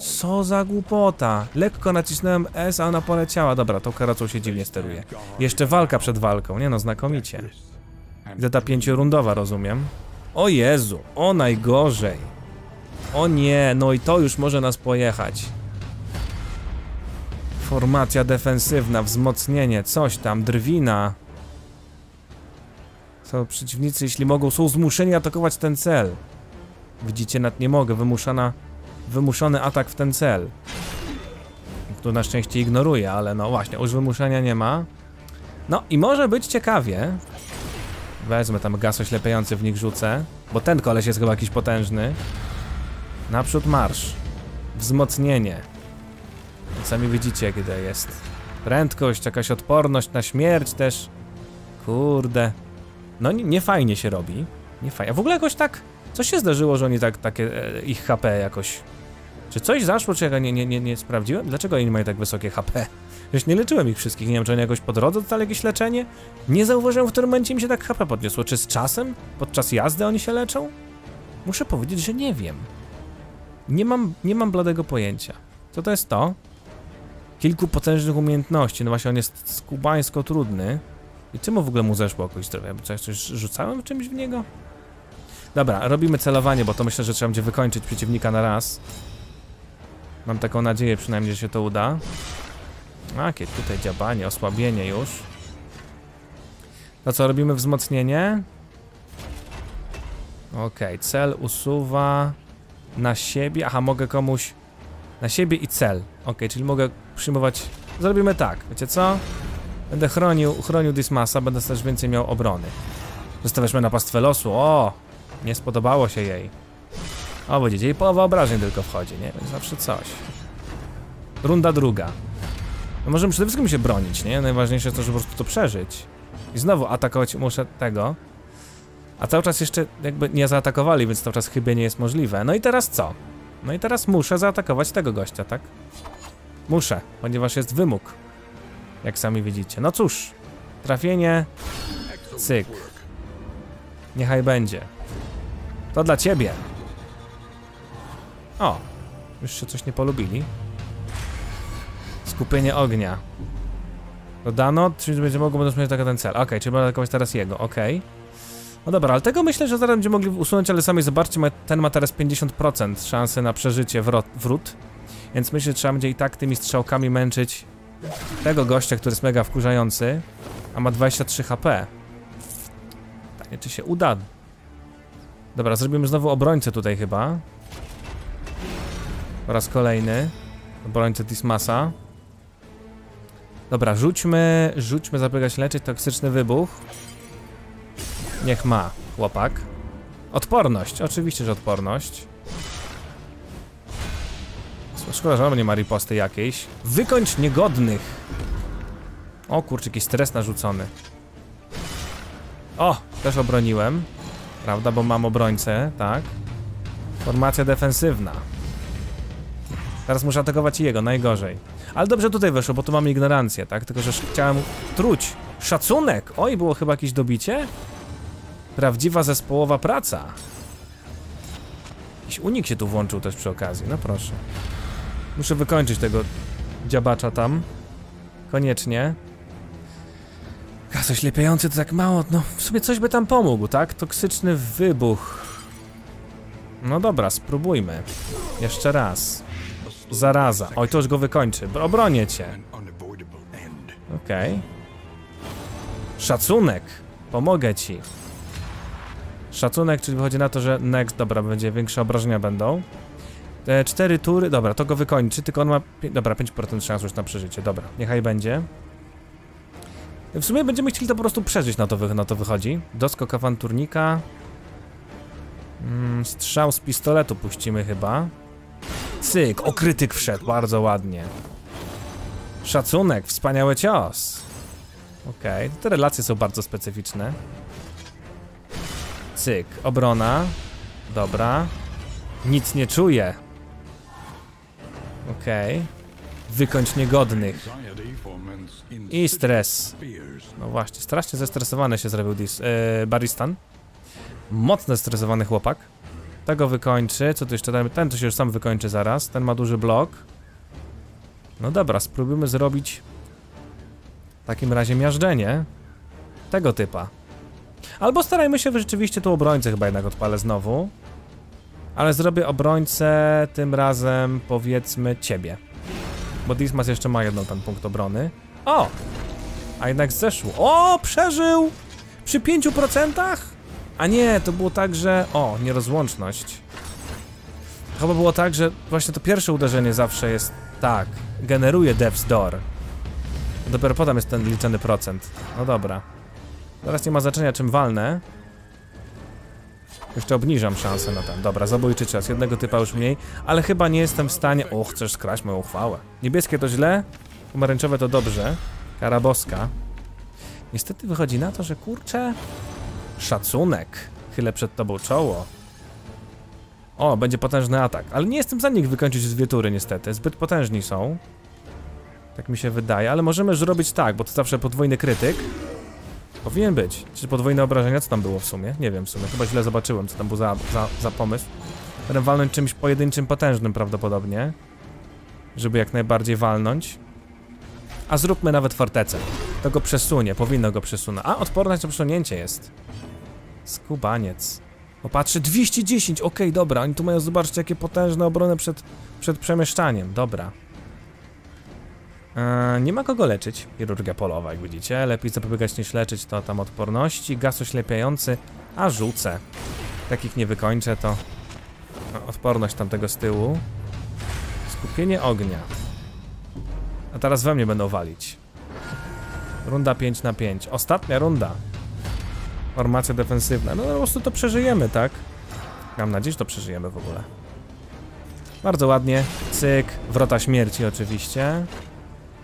Co za głupota. Lekko nacisnąłem S, a ona poleciała. Dobra, tą karacą się dziwnie steruje. Jeszcze walka przed walką. Nie no, znakomicie. Gdy ta pięciorundowa, rozumiem. O Jezu, o najgorzej. O nie, no i to już może nas pojechać. Formacja defensywna, wzmocnienie, coś tam, drwina. Są przeciwnicy, jeśli mogą, są zmuszeni atakować ten cel. Widzicie, nad nie mogę, wymuszana, wymuszony atak w ten cel. Tu na szczęście ignoruje, ale no właśnie, już wymuszenia nie ma. No i może być ciekawie. Wezmę tam gaz oślepiający w nich rzucę, bo ten koleś jest chyba jakiś potężny. Naprzód marsz. Wzmocnienie. Sami widzicie, kiedy jest. Prędkość, jakaś odporność na śmierć też. Kurde. No nie, nie fajnie się robi. Nie fajnie. A w ogóle jakoś tak... Co się zdarzyło, że oni tak, takie, e, ich HP jakoś... Czy coś zaszło, ja nie, nie, nie, nie sprawdziłem? Dlaczego oni mają tak wysokie HP? Już nie leczyłem ich wszystkich, nie wiem, czy oni jakoś po drodze dostali jakieś leczenie? Nie zauważyłem, w którym momencie mi się tak HP podniosło. Czy z czasem? Podczas jazdy oni się leczą? Muszę powiedzieć, że nie wiem. Nie mam, nie mam bladego pojęcia. Co to jest to? Kilku potężnych umiejętności, no właśnie on jest skubańsko trudny. I czemu w ogóle mu zeszło jakoś zdrowie? Bo coś, coś rzucałem czymś w niego? Dobra, robimy celowanie, bo to myślę, że trzeba będzie wykończyć przeciwnika na raz. Mam taką nadzieję przynajmniej, że się to uda. Jakie tutaj dziabanie, osłabienie już. No co, robimy wzmocnienie? Ok, cel usuwa na siebie. Aha, mogę komuś na siebie i cel. Ok, czyli mogę przyjmować. Zrobimy tak, wiecie co? Będę chronił, chronił Dismasa, będę też więcej miał obrony. Zostawiasz mnie na pastwę losu. O! Nie spodobało się jej. O, widzicie, jej połowa obrażeń tylko wchodzi, nie? Więc zawsze coś. Runda druga. No możemy przede wszystkim się bronić, nie? Najważniejsze jest to, żeby po prostu to przeżyć. I znowu atakować muszę tego. A cały czas jeszcze jakby nie zaatakowali, więc cały czas chyba nie jest możliwe. No i teraz co? No i teraz muszę zaatakować tego gościa, tak? Muszę, ponieważ jest wymóg. Jak sami widzicie. No cóż, trafienie. Cyk. Niechaj będzie. To dla ciebie. O, już się coś nie polubili. Skupienie ognia. Dodano, czyli będzie mogło będą mieć taki ten cel. Ok, czyli będę atakować teraz jego, ok. No dobra, ale tego myślę, że zaraz będziemy mogli usunąć, ale sami zobaczcie, ten ma teraz 50% szansy na przeżycie wrót. Więc myślę, że trzeba będzie i tak tymi strzałkami męczyć tego gościa, który jest mega wkurzający, a ma 23 HP. Pytanie, czy się uda. Dobra, zrobimy znowu obrońcę tutaj chyba. Po raz kolejny. Obrońcę Dismasa. Dobra, rzućmy, rzućmy zabiegać leczyć toksyczny wybuch. Niech ma, chłopak. Odporność, oczywiście, że odporność. Szkoda, że nie ma riposty jakiejś. Wykończ niegodnych. O kurczę, jakiś stres narzucony. O, też obroniłem. Prawda, bo mam obrońcę, tak. Formacja defensywna. Teraz muszę atakować jego, najgorzej. Ale dobrze tutaj weszło, bo tu mamy ignorancję, tak? Tylko, że chciałem truć. Szacunek! Oj, było chyba jakieś dobicie? Prawdziwa zespołowa praca. Jakiś unik się tu włączył też przy okazji, no proszę. Muszę wykończyć tego dziabacza tam. Koniecznie. Gaz oślepiający to tak mało, no w sumie coś by tam pomógł, tak? Toksyczny wybuch. No dobra, spróbujmy. Jeszcze raz. Zaraza. Oj, to już go wykończy. Obronię cię. Okej. Okay. Szacunek. Pomogę ci. Szacunek, czyli wychodzi na to, że next, dobra, będzie większe obrażenia będą. Te cztery tury, dobra, to go wykończy, tylko on ma, dobra, 5% szans już na przeżycie, dobra, niechaj będzie. W sumie będziemy chcieli to po prostu przeżyć, na to, na to wychodzi. Doskok awanturnika. Mm, strzał z pistoletu puścimy chyba. Cyk, okrytyk wszedł, bardzo ładnie. Szacunek, wspaniały cios. Okej, okay. te relacje są bardzo specyficzne. Cyk, obrona. Dobra. Nic nie czuję. Okej. Okay. Wykończ niegodnych. I stres. No właśnie, strasznie zestresowany się zrobił Dis yy, Baristan. Mocno stresowany chłopak. Tego wykończy. Co tu jeszcze? Ten to się już sam wykończy zaraz. Ten ma duży blok. No dobra, spróbujmy zrobić w takim razie miażdżenie tego typa. Albo starajmy się, rzeczywiście tu obrońcę chyba jednak odpalę znowu. Ale zrobię obrońcę tym razem, powiedzmy, ciebie. Bo Dismas jeszcze ma jedną ten punkt obrony. O! A jednak zeszło. O, przeżył! Przy 5%? A nie, to było tak, że... O, nierozłączność. Chyba było tak, że właśnie to pierwsze uderzenie zawsze jest tak. Generuje Death's Door. Dopiero potem jest ten liczony procent. No dobra. Teraz nie ma znaczenia czym walnę. Jeszcze obniżam szansę na ten. Dobra, zabójczy czas. Jednego typa już mniej, ale chyba nie jestem w stanie... O, chcesz skraść moją uchwałę. Niebieskie to źle, pomarańczowe to dobrze. Karaboska. Niestety wychodzi na to, że kurczę... Szacunek. Chylę przed tobą czoło. O, będzie potężny atak. Ale nie jestem za nich wykończyć z dwie tury niestety. Zbyt potężni są. Tak mi się wydaje, ale możemy już robić tak, bo to zawsze podwójny krytyk. Powinien być. Czy podwójne obrażenia? Co tam było w sumie? Nie wiem w sumie. Chyba źle zobaczyłem, co tam był za, za, za pomysł. Będę walnąć czymś pojedynczym, potężnym prawdopodobnie. Żeby jak najbardziej walnąć. A zróbmy nawet fortecę. To go przesunie, powinno go przesunąć. A, odporność na przesunięcie jest. Skubaniec. Popatrzy, 210, okej, okay, dobra. Oni tu mają, zobaczcie, jakie potężne obrony przed, przed przemieszczaniem. Dobra. Eee, nie ma kogo leczyć. Chirurgia polowa, jak widzicie. Lepiej zapobiegać niż leczyć, to tam odporności. Gaz oślepiający, a rzucę. Takich nie wykończę, to no, odporność tamtego z tyłu. Skupienie ognia. A teraz we mnie będą walić. Runda 5 na 5. Ostatnia runda. Formacja defensywna. No po prostu to przeżyjemy, tak? Mam nadzieję, że to przeżyjemy w ogóle. Bardzo ładnie. Cyk. Wrota śmierci oczywiście.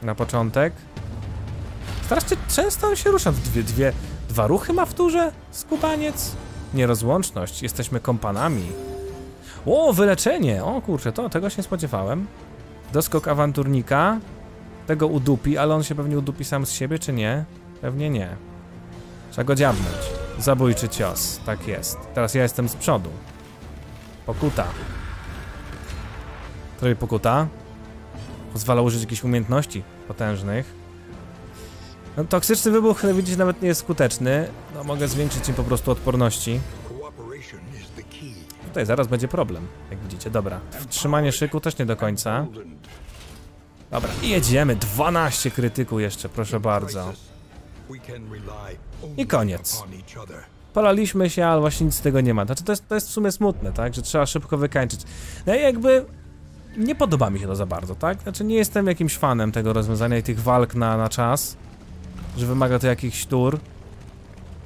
Na początek. Strasznie często on się rusza. Dwie, dwie, dwa ruchy ma w turze? Skubaniec. Nierozłączność. Jesteśmy kompanami. O, wyleczenie. O kurczę, to tego się spodziewałem. Doskok awanturnika. Tego udupi, ale on się pewnie udupi sam z siebie, czy nie? Pewnie nie. Trzeba go dziabnąć. Zabójczy cios. Tak jest. Teraz ja jestem z przodu. Pokuta. Trochę pokuta. Pozwala użyć jakichś umiejętności potężnych. No, toksyczny wybuch, widzicie, nawet nie jest skuteczny. No, mogę zwiększyć im po prostu odporności. Tutaj zaraz będzie problem, jak widzicie. Dobra, trzymanie szyku też nie do końca. Dobra, i jedziemy. 12 krytyku jeszcze, proszę bardzo. I koniec. Polaliśmy się, ale właśnie nic z tego nie ma. Znaczy, to jest, to jest w sumie smutne, tak? Że trzeba szybko wykańczyć. No i jakby nie podoba mi się to za bardzo, tak? Znaczy nie jestem jakimś fanem tego rozwiązania i tych walk na, na czas, że wymaga to jakichś tur.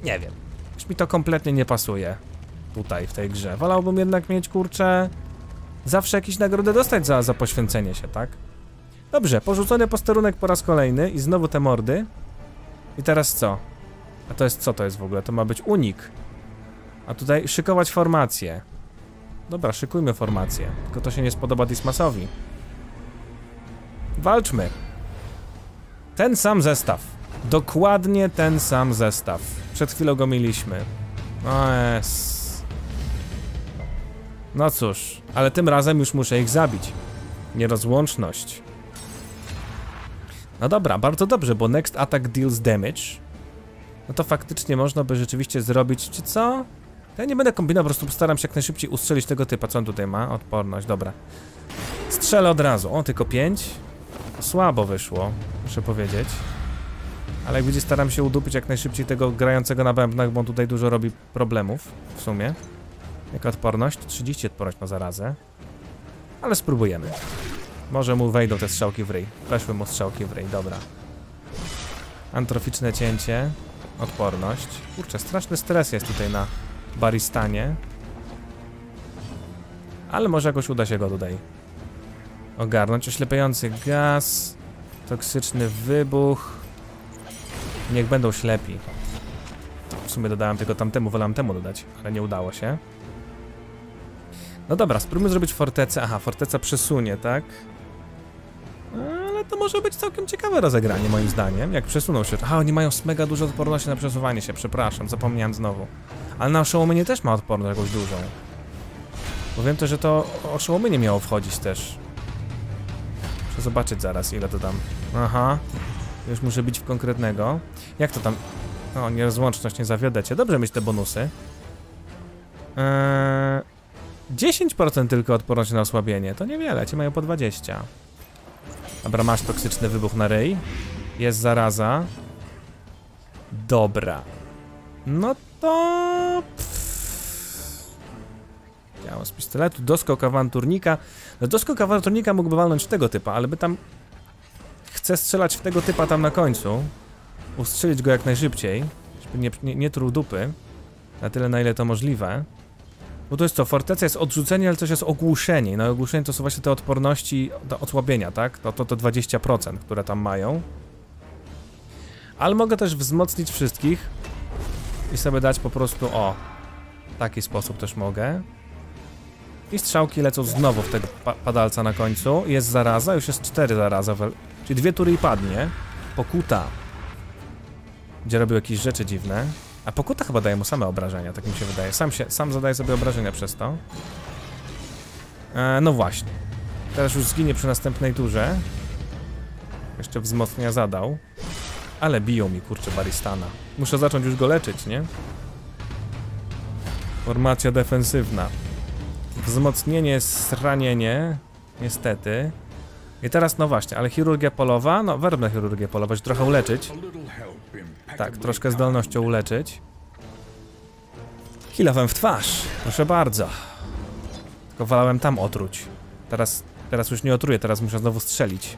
Nie wiem. Już mi to kompletnie nie pasuje tutaj w tej grze. Wolałbym jednak mieć, kurczę, zawsze jakieś nagrodę dostać za, za poświęcenie się, tak? Dobrze, porzucony posterunek po raz kolejny i znowu te mordy. I teraz co? A to jest co to jest w ogóle? To ma być unik. A tutaj szykować formację. Dobra, szykujmy formację. Tylko to się nie spodoba Dismasowi. Walczmy. Ten sam zestaw. Dokładnie ten sam zestaw. Przed chwilą go mieliśmy. No jest. No cóż, ale tym razem już muszę ich zabić. Nierozłączność. No dobra, bardzo dobrze, bo next attack deals damage. No to faktycznie można by rzeczywiście zrobić, czy co? Ja nie będę kombinował, po prostu postaram się jak najszybciej ustrzelić tego typa. Co on tutaj ma? Odporność, dobra. Strzelę od razu. O, tylko 5. Słabo wyszło, muszę powiedzieć. Ale jak będzie staram się udupić jak najszybciej tego grającego na bębnach, bo on tutaj dużo robi problemów w sumie. Jaka odporność? 30 odporność na zarazę. Ale spróbujemy. Może mu wejdą te strzałki w ryj. Weszły mu strzałki w ryj, dobra. Antroficzne cięcie. Odporność. Kurczę, straszny stres jest tutaj na Baristanie. Ale może jakoś uda się go tutaj ogarnąć. Oślepiający gaz. Toksyczny wybuch. Niech będą ślepi. W sumie dodałem tylko tamtemu, wolałem temu dodać, ale nie udało się. No dobra, spróbujmy zrobić fortecę. Aha, forteca przesunie, tak? To może być całkiem ciekawe rozegranie, moim zdaniem. Jak przesuną się. Aha, oni mają mega dużo odporności na przesuwanie się, przepraszam, zapomniałem znowu. Ale na oszołomienie też ma odporność jakąś dużą. Bo wiem też, że to oszołomienie miało wchodzić też. Muszę zobaczyć zaraz, ile to tam. Aha. Już muszę bić w konkretnego. Jak to tam? O, nierozłączność, nie zawiodę cię. Dobrze mieć te bonusy. Eee, 10% tylko odporność na osłabienie. To niewiele, ci mają po 20. Dobra, masz toksyczny wybuch na ryj. Jest zaraza. Dobra. No to... Działa z pistoletu, doskok awanturnika. No doskok awanturnika mógłby walnąć w tego typa, ale by tam... Chce strzelać w tego typa tam na końcu. Ustrzelić go jak najszybciej. Żeby nie, nie, nie truł dupy. Na tyle, na ile to możliwe. Bo to jest co, forteca jest odrzucenie, ale też jest ogłuszenie. No ogłuszenie to są właśnie te odporności do osłabienia, tak? To to, to 20%, które tam mają. Ale mogę też wzmocnić wszystkich i sobie dać po prostu, o, w taki sposób też mogę. I strzałki lecą znowu w tego pa padalca na końcu. Jest zaraza, już jest cztery zaraza, czyli dwie tury i padnie. Pokuta. Gdzie robił jakieś rzeczy dziwne. A pokuta chyba daje mu same obrażenia, tak mi się wydaje. Sam, się, sam zadaje sobie obrażenia przez to. E, no właśnie. Teraz już zginie przy następnej turze. Jeszcze wzmocnienia zadał. Ale biją mi, kurczę, Baristana. Muszę zacząć już go leczyć, nie? Formacja defensywna. Wzmocnienie, zranienie. Niestety. I teraz, no właśnie, ale chirurgia polowa, no werbna chirurgia polowa, żeby trochę uleczyć. Tak, troszkę zdolnością uleczyć. Hilowem w twarz, proszę bardzo. Tylko wolałem tam otruć. Teraz, teraz już nie otruję, teraz muszę znowu strzelić.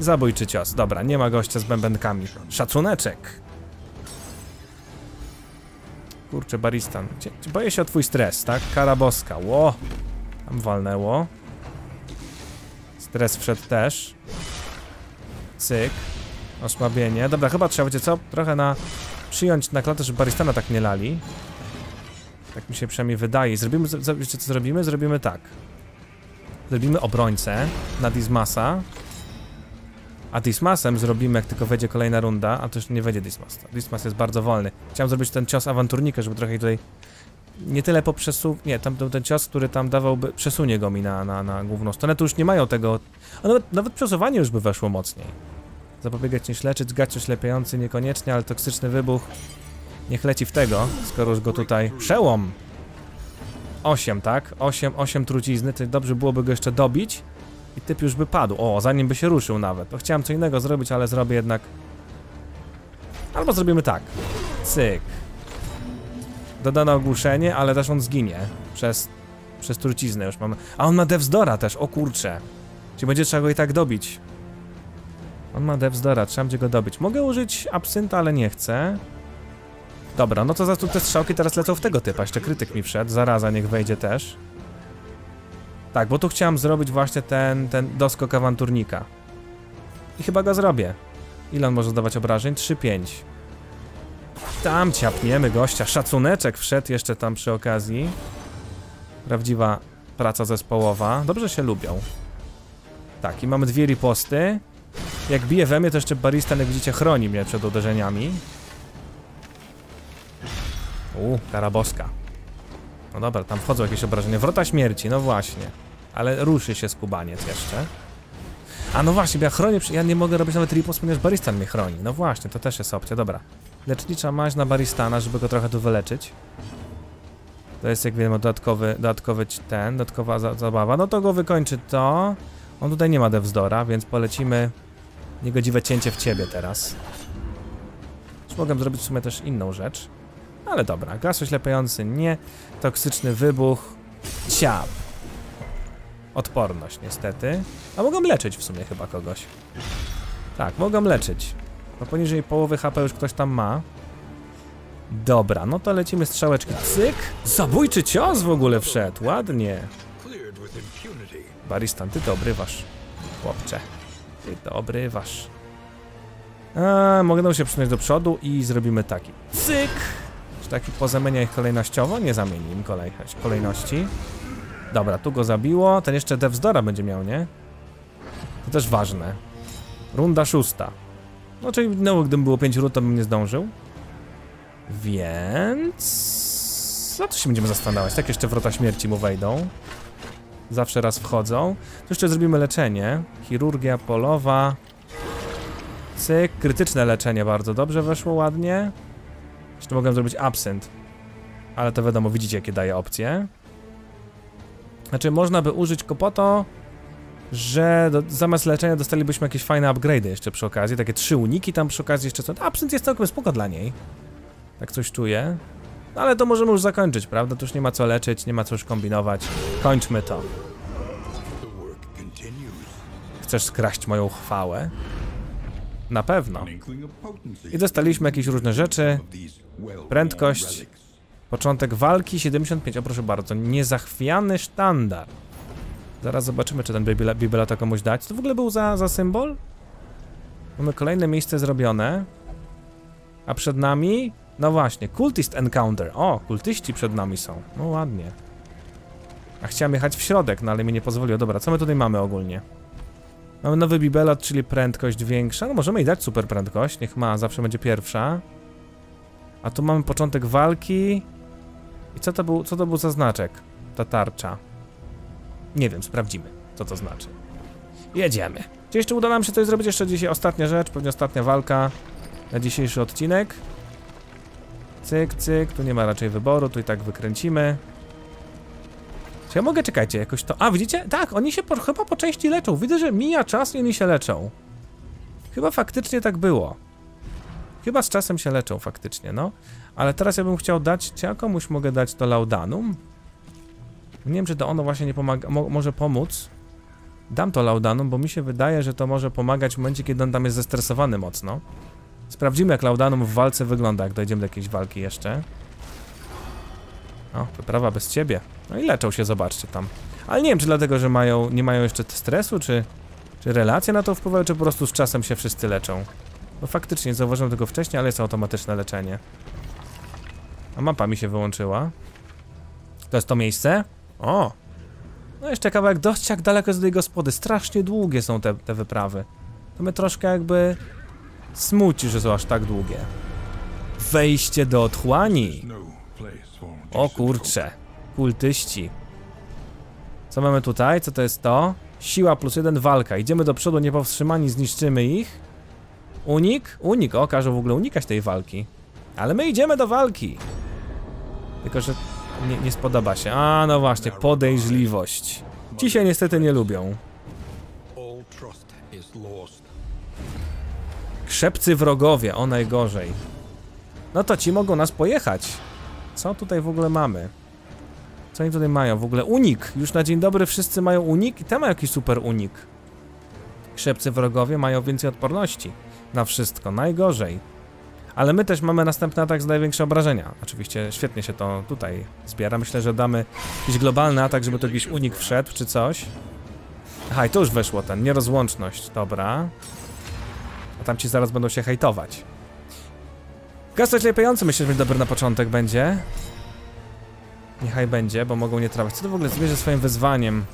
Zabójczy cios. Dobra, nie ma gościa z bębenkami. Szacuneczek. Kurczę, Baristan. Boję się o twój stres, tak? Kara boska. Ło! Tam walnęło. Stres wszedł też. Cyk. Osłabienie. Dobra, chyba trzeba będzie co? Trochę na... Przyjąć na klatę, żeby Baristana tak nie lali. Tak mi się przynajmniej wydaje. Zrobimy... Wiecie co zrobimy? Zrobimy tak. Zrobimy obrońcę na Dismasa. A Dismasem zrobimy, jak tylko wejdzie kolejna runda, a to już nie wejdzie Dismas. Dismas jest bardzo wolny. Chciałem zrobić ten cios awanturnika, żeby trochę tutaj... Nie tyle po przesu... Nie, tam ten cios, który tam dawałby... Przesunie go mi na, na, na główną stronę, to już nie mają tego... A nawet, nawet przesuwanie już by weszło mocniej. Zapobiegać niż leczyć, gać oślepiający niekoniecznie, ale toksyczny wybuch. Niech leci w tego, skoro już go tutaj... Przełom! 8, tak? 8, 8 trucizny, to dobrze byłoby go jeszcze dobić. I typ już by padł. O, zanim by się ruszył nawet. To chciałem co innego zrobić, ale zrobię jednak... Albo zrobimy tak. Cyk. Dodane ogłuszenie, ale też on zginie. Przez... Przez truciznę już mamy. A on ma Devzdora też, o kurcze. Czyli będzie trzeba go i tak dobić. On ma Devzdora, trzeba będzie go dobić. Mogę użyć absynta, ale nie chcę. Dobra, no to za te strzałki teraz lecą w tego typa. Jeszcze krytyk mi wszedł. Zaraza niech wejdzie też. Tak, bo tu chciałem zrobić właśnie ten, ten doskok awanturnika. I chyba go zrobię. Ile on może zdawać obrażeń? 3-5. Tam ciapniemy gościa. Szacuneczek wszedł jeszcze tam przy okazji. Prawdziwa praca zespołowa. Dobrze się lubią. Tak, i mamy dwie riposty. Jak bije we mnie, to jeszcze barista, jak widzicie, chroni mnie przed uderzeniami. U, karaboska. No dobra, tam wchodzą jakieś obrażenia. Wrota śmierci, no właśnie. Ale ruszy się skubaniec jeszcze. A no właśnie, bo ja chronię, ja nie mogę robić nawet ripos, ponieważ baristan mnie chroni. No właśnie, to też jest opcja, dobra. Lecznicza maź na baristana, żeby go trochę tu wyleczyć. To jest, jak wiemy, dodatkowy, dodatkowy ten, dodatkowa za, zabawa. No to go wykończy to. On tutaj nie ma devzdora, więc polecimy niegodziwe cięcie w ciebie teraz. Już mogę zrobić w sumie też inną rzecz. Ale dobra, gaz oślepiający nie, toksyczny wybuch, ciap. Odporność niestety. A mogą leczyć w sumie chyba kogoś. Tak, mogą leczyć. Bo poniżej połowy HP już ktoś tam ma. Dobra, no to lecimy strzałeczki. Cyk! Zabójczy cios w ogóle wszedł, ładnie. Baristan, ty to obrywasz, chłopcze. Ty to obrywasz. A, mogę się przesunąć do przodu i zrobimy taki. Cyk! Czy taki pozamienia ich kolejnościowo? Nie zamieni im kolej kolejności. Dobra, tu go zabiło. Ten jeszcze Devzdora będzie miał, nie? To też ważne. Runda szósta. No, czyli no, gdybym było 5 rund, to bym nie zdążył. Więc... Co tu się będziemy zastanawiać? Tak jeszcze wrota śmierci mu wejdą. Zawsze raz wchodzą. Tu jeszcze zrobimy leczenie. Chirurgia polowa. Cyk. Krytyczne leczenie bardzo dobrze weszło ładnie. Jeszcze mogłem zrobić absent. Ale to wiadomo, widzicie jakie daje opcje. Znaczy można by użyć go po to, że do, zamiast leczenia dostalibyśmy jakieś fajne upgrade'y jeszcze przy okazji, takie trzy uniki tam przy okazji jeszcze co. Absynt jest całkiem spoko dla niej. Tak coś czuję. Ale to możemy już zakończyć, prawda? Tu już nie ma co leczyć, nie ma co już kombinować. Kończmy to. Chcesz skraść moją chwałę? Na pewno. I dostaliśmy jakieś różne rzeczy. Prędkość. Początek walki 75, o proszę bardzo, niezachwiany sztandar. Zaraz zobaczymy, czy ten bibela, bibela to komuś dać. Co to w ogóle był za, za symbol? Mamy kolejne miejsce zrobione. A przed nami, no właśnie, Cultist Encounter. O, kultyści przed nami są. No ładnie. A chciałem jechać w środek, no ale mi nie pozwoliło. Dobra, co my tutaj mamy ogólnie? Mamy nowy bibelot, czyli prędkość większa. No możemy jej dać super prędkość, niech ma, zawsze będzie pierwsza. A tu mamy początek walki. I co to był, co to był za znaczek? Ta tarcza. Nie wiem, sprawdzimy, co to znaczy. Jedziemy. Czy jeszcze uda nam się coś zrobić? Jeszcze dzisiaj ostatnia rzecz, pewnie ostatnia walka na dzisiejszy odcinek. Cyk, cyk, tu nie ma raczej wyboru, tu i tak wykręcimy. Czy ja mogę, czekajcie, jakoś to... A, widzicie? Tak, oni się po, chyba po części leczą. Widzę, że mija czas i oni się leczą. Chyba faktycznie tak było. Chyba z czasem się leczą faktycznie, no. Ale teraz ja bym chciał dać, czy ja komuś mogę dać to laudanum? Nie wiem, czy to ono właśnie nie pomaga, mo może pomóc. Dam to laudanum, bo mi się wydaje, że to może pomagać w momencie, kiedy on tam jest zestresowany mocno. Sprawdzimy, jak laudanum w walce wygląda, jak dojdziemy do jakiejś walki jeszcze. O, wyprawa bez ciebie. No i leczą się, zobaczcie tam. Ale nie wiem, czy dlatego, że mają, nie mają jeszcze stresu, czy, czy relacje na to wpływają, czy po prostu z czasem się wszyscy leczą. No faktycznie, nie zauważyłem tego wcześniej, ale jest automatyczne leczenie. A mapa mi się wyłączyła. To jest to miejsce? O! No jeszcze kawałek dość jak daleko jest do tej gospody. Strasznie długie są te, te wyprawy. To mnie troszkę jakby smuci, że są aż tak długie. Wejście do otchłani. O kurcze. Kultyści. Co mamy tutaj? Co to jest to? Siła plus jeden walka. Idziemy do przodu niepowstrzymani, zniszczymy ich. Unik? Unik. O, każą w ogóle unikać tej walki. Ale my idziemy do walki. Tylko, że nie, nie spodoba się. A, no właśnie, podejrzliwość. Ci się niestety nie lubią. Krzepcy wrogowie, o najgorzej. No to ci mogą nas pojechać. Co tutaj w ogóle mamy? Co oni tutaj mają? W ogóle unik. Już na dzień dobry wszyscy mają unik i tam mają jakiś super unik. Krzepcy wrogowie mają więcej odporności. Na wszystko. Najgorzej. Ale my też mamy następny atak z największe obrażenia. Oczywiście świetnie się to tutaj zbiera. Myślę, że damy jakiś globalny atak, żeby to jakiś unik wszedł czy coś. Aha, i to już weszło ten. Nierozłączność. Dobra. A tam ci zaraz będą się hejtować. Gaz oślepiający myślę, że dobry na początek będzie. Niechaj będzie, bo mogą nie trafić. Co to w ogóle zmierzy swoim wyzwaniem?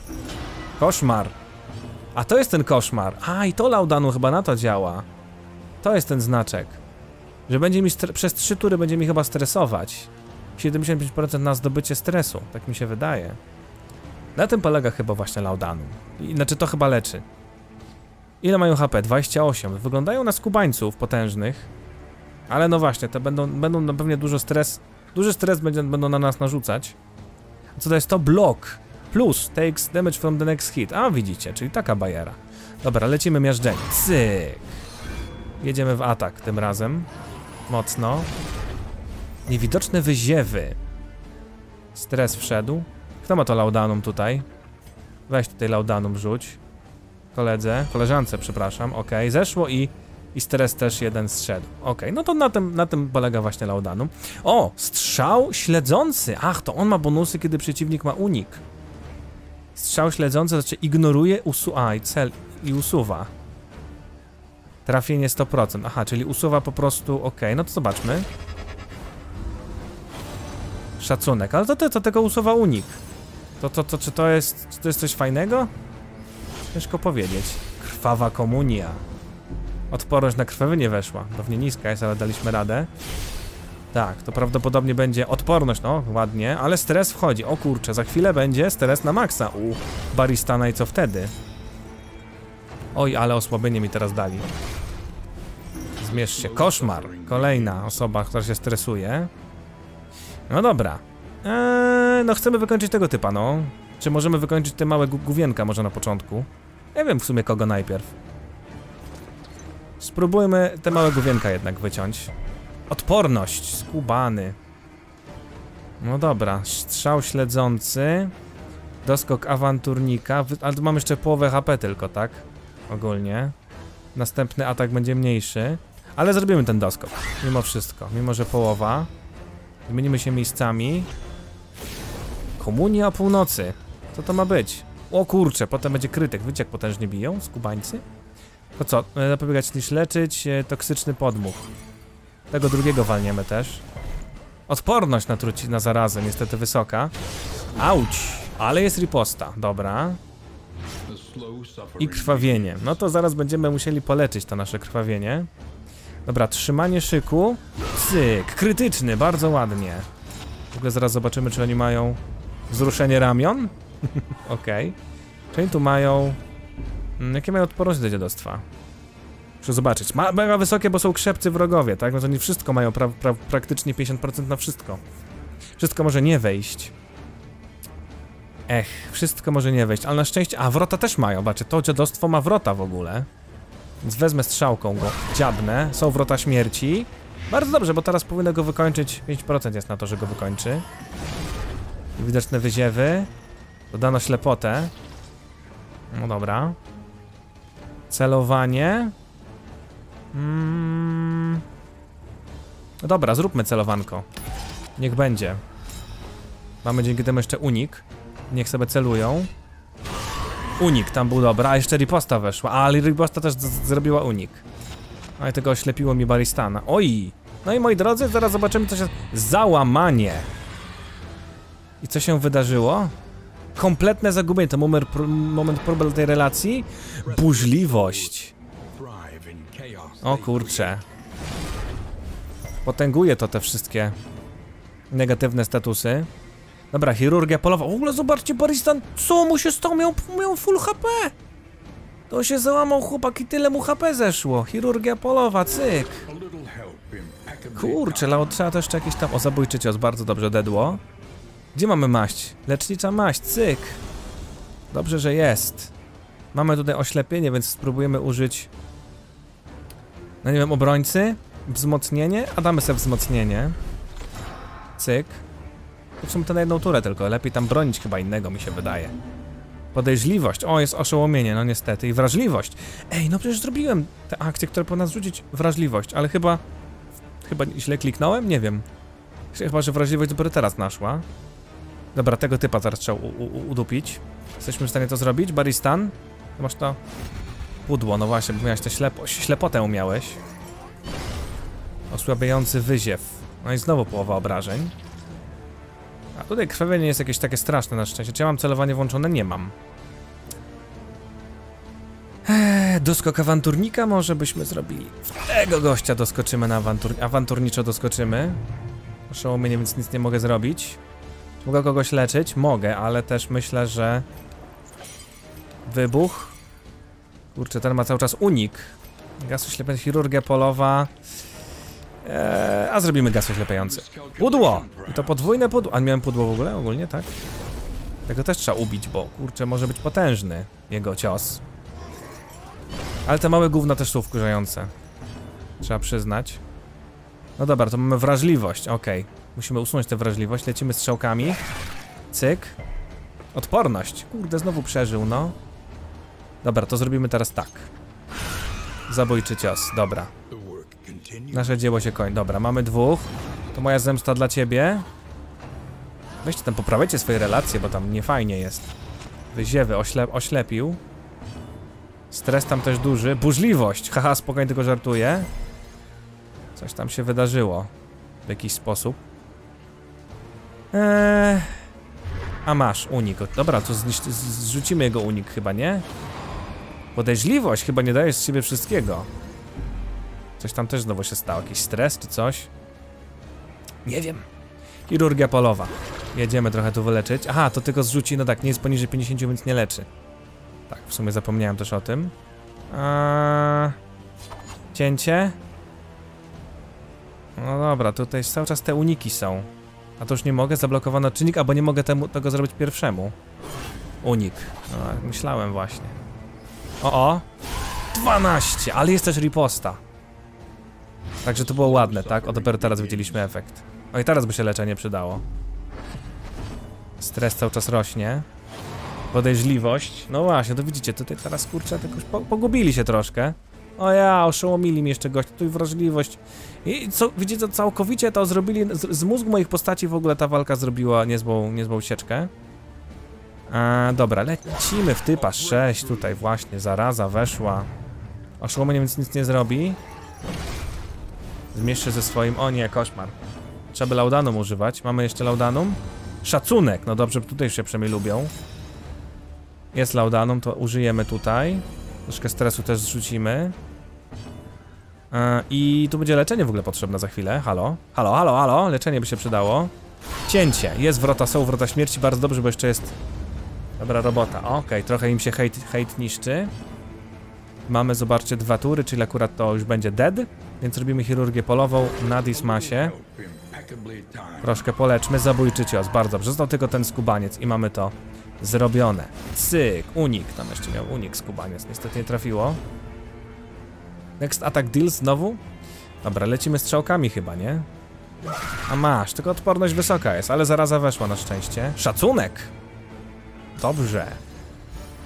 Koszmar. A to jest ten koszmar. A, i to Laudanu chyba na to działa. To jest ten znaczek. Że będzie mi przez trzy tury będzie mi chyba stresować. 75% na zdobycie stresu, tak mi się wydaje. Na tym polega chyba właśnie Laudanu. I, znaczy to chyba leczy. Ile mają HP? 28. Wyglądają na skubańców potężnych. Ale no właśnie, to będą, będą na pewnie dużo stres. Duży stres będzie, będą na nas narzucać. Co to jest to? Block. Plus takes damage from the next hit. A widzicie, czyli taka bajera. Dobra, lecimy miażdżenie. Cyk. Jedziemy w atak tym razem. Mocno. Niewidoczne wyziewy. Stres wszedł. Kto ma to laudanum tutaj? Weź tutaj laudanum rzuć. Koledze, koleżance, przepraszam. Ok, zeszło i, i stres też jeden zszedł. Ok, no to na tym, na tym polega właśnie laudanum. O, strzał śledzący. Ach, to on ma bonusy, kiedy przeciwnik ma unik. Strzał śledzący, znaczy ignoruje, usu a, i cel i usuwa. Trafienie 100%. Aha, czyli usuwa po prostu. Ok, no to zobaczmy. Szacunek, ale to, to, to tego usuwa unik. To, to, to, czy to jest, czy to jest coś fajnego? Ciężko powiedzieć. Krwawa komunia. Odporność na krwawy nie weszła. Pewnie niska jest, ale daliśmy radę. Tak, to prawdopodobnie będzie odporność, no ładnie, ale stres wchodzi. O kurczę, za chwilę będzie stres na maksa u Baristana i co wtedy? Oj, ale osłabienie mi teraz dali. Zmierz się. Koszmar. Kolejna osoba, która się stresuje. No dobra. Eee, no chcemy wykończyć tego typa, no. Czy możemy wykończyć te małe główienka może na początku? Nie wiem w sumie kogo najpierw. Spróbujmy te małe główienka jednak wyciąć. Odporność, skubany. No dobra, strzał śledzący. Doskok awanturnika, ale tu mam jeszcze połowę HP tylko, tak? Ogólnie. Następny atak będzie mniejszy. Ale zrobimy ten doskok, mimo wszystko. Mimo, że połowa. Zmienimy się miejscami. Komunia północy. Co to ma być? O kurczę, potem będzie krytyk. Wiecie jak potężnie biją skubańcy? To co? e, Zapobiegać niż leczyć. e, Toksyczny podmuch. Tego drugiego walniemy też. Odporność na truci na zarazę, niestety wysoka. Auć! Ale jest riposta, dobra. I krwawienie. No to zaraz będziemy musieli poleczyć to nasze krwawienie. Dobra, trzymanie szyku. Cyk, krytyczny, bardzo ładnie. W ogóle zaraz zobaczymy, czy oni mają wzruszenie ramion. Okej. Czy oni tu mają... Mm, Jakie mają odporność do dziadostwa? Muszę zobaczyć. Ma, mega wysokie, bo są krzepcy wrogowie, tak? No to oni wszystko mają pra, pra, praktycznie 50% na wszystko. Wszystko może nie wejść. Ech, wszystko może nie wejść, ale na szczęście... A, wrota też mają, zobaczcie, to dziadostwo ma wrota w ogóle. Więc wezmę strzałką go, dziabnę, są wrota śmierci. Bardzo dobrze, bo teraz powinno go wykończyć, 5% jest na to, że go wykończy. Widoczne wyziewy. Dodano ślepotę. No dobra. Celowanie. Mm. No dobra, zróbmy celowanko. Niech będzie. Mamy dzięki temu jeszcze unik. Niech sobie celują. Unik tam był dobra, a jeszcze riposta weszła. A, ale riposta też zrobiła unik. No i tego oślepiło mi baristana. Oj! No i moi drodzy, zaraz zobaczymy co się... Załamanie! I co się wydarzyło? Kompletne zagubienie, to moment, moment próby tej relacji. Burzliwość. O kurcze. Potęguje to te wszystkie negatywne statusy. Dobra, chirurgia polowa. W ogóle zobaczcie, Baristan, co mu się stało? Miał, miał full HP. To się załamał chłopak i tyle mu HP zeszło. Chirurgia polowa, cyk. Kurczę, Lao, trzeba jeszcze jakieś tam... O, zabójczy cios, bardzo dobrze dedło. Gdzie mamy maść? Lecznicza maść, cyk. Dobrze, że jest. Mamy tutaj oślepienie, więc spróbujemy użyć... No nie wiem, obrońcy? Wzmocnienie? A damy sobie wzmocnienie. Cyk. To sumie to na jedną turę tylko, lepiej tam bronić chyba innego, mi się wydaje. Podejrzliwość. O, jest oszołomienie, no niestety. I wrażliwość. Ej, no przecież zrobiłem te akcje, które powinna zrzucić wrażliwość, ale chyba... Chyba źle kliknąłem? Nie wiem. Chyba, że wrażliwość dopiero teraz naszła. Dobra, tego typa zaraz trzeba udupić. Jesteśmy w stanie to zrobić? Baristan? Masz to... Pudło, no właśnie, bo miałeś tę ślepo, ślepotę miałeś. Osłabiający wyziew. No i znowu połowa obrażeń. A tutaj krwawienie jest jakieś takie straszne na szczęście. Czy ja mam celowanie włączone? Nie mam. Eee, doskok awanturnika może byśmy zrobili. Tego gościa doskoczymy na awantur... awanturniczo doskoczymy. Oszołomienie, więc nic nie mogę zrobić. Mogę kogoś leczyć? Mogę, ale też myślę, że... Wybuch. Kurczę, ten ma cały czas unik. Gaz oślepiający, chirurgia polowa. Eee, a zrobimy gaz oślepiający. Pudło! I to podwójne pudło. A miałem pudło w ogóle? Ogólnie, tak? Tego też trzeba ubić, bo kurczę, może być potężny jego cios. Ale te małe gówna też są wkurzające. Trzeba przyznać. No dobra, to mamy wrażliwość, okej. Musimy usunąć tę wrażliwość, lecimy strzałkami. Cyk. Odporność. Kurde, znowu przeżył, no. Dobra, to zrobimy teraz tak. Zabójczy cios, dobra. Nasze dzieło się kończy. Dobra, mamy dwóch. To moja zemsta dla ciebie. Weźcie tam, poprawiajcie swoje relacje, bo tam nie fajnie jest. Wyziewy ośle oślepił. Stres tam też duży. Burzliwość. Haha, spokojnie, tylko żartuję. Coś tam się wydarzyło. W jakiś sposób. Eee... A masz, unik. Dobra, to zrzucimy jego unik chyba, nie? Podejrzliwość. Chyba nie dajesz z siebie wszystkiego. Coś tam też znowu się stało. Jakiś stres czy coś? Nie wiem. Chirurgia polowa. Jedziemy trochę tu wyleczyć. Aha, to tylko zrzuci. No tak, nie jest poniżej 50, więc nie leczy. Tak, w sumie zapomniałem też o tym. Eee... Cięcie. No dobra, tutaj cały czas te uniki są. A to już nie mogę, zablokowano czynnik, albo nie mogę temu, tego zrobić pierwszemu. Unik. No, myślałem właśnie. O, o. 12, ale jest też riposta. Także to było ładne, tak? O, dopiero teraz widzieliśmy efekt. O i teraz by się leczenie przydało. Stres cały czas rośnie. Podejrzliwość. No właśnie, to widzicie, tutaj teraz kurczę, jakoś po, pogubili się troszkę. O ja, oszołomili mnie jeszcze gość, tu wrażliwość. I co, widzicie, to całkowicie to zrobili, z, z mózgu moich postaci w ogóle ta walka zrobiła niezłą, niezłą sieczkę. A, dobra, lecimy w typa 6 tutaj właśnie, zaraza weszła. Oszołomienie więc nic nie zrobi. Zmieszczę ze swoim, o nie, koszmar. Trzeba by laudanum używać, mamy jeszcze laudanum? Szacunek, no dobrze, tutaj już się przynajmniej lubią. Jest laudanum, to użyjemy tutaj. Troszkę stresu też zrzucimy. E, I tu będzie leczenie w ogóle potrzebne za chwilę. Halo? Halo, halo, halo? Leczenie by się przydało. Cięcie. Jest wrota, są wrota śmierci. Bardzo dobrze, bo jeszcze jest... Dobra robota. Okej, trochę im się hejt, hejt niszczy. Mamy, zobaczcie, dwa tury, czyli akurat to już będzie dead. Więc robimy chirurgię polową na Dismasie. Troszkę poleczmy, zabójczy cios, bardzo dobrze. Został tylko ten skubaniec i mamy to zrobione. Cyk, unik, tam jeszcze miał unik skubaniec, niestety nie trafiło. Next attack deal znowu? Dobra, lecimy strzałkami chyba, nie? A masz, tylko odporność wysoka jest, ale zaraza weszła na szczęście. Szacunek! Dobrze.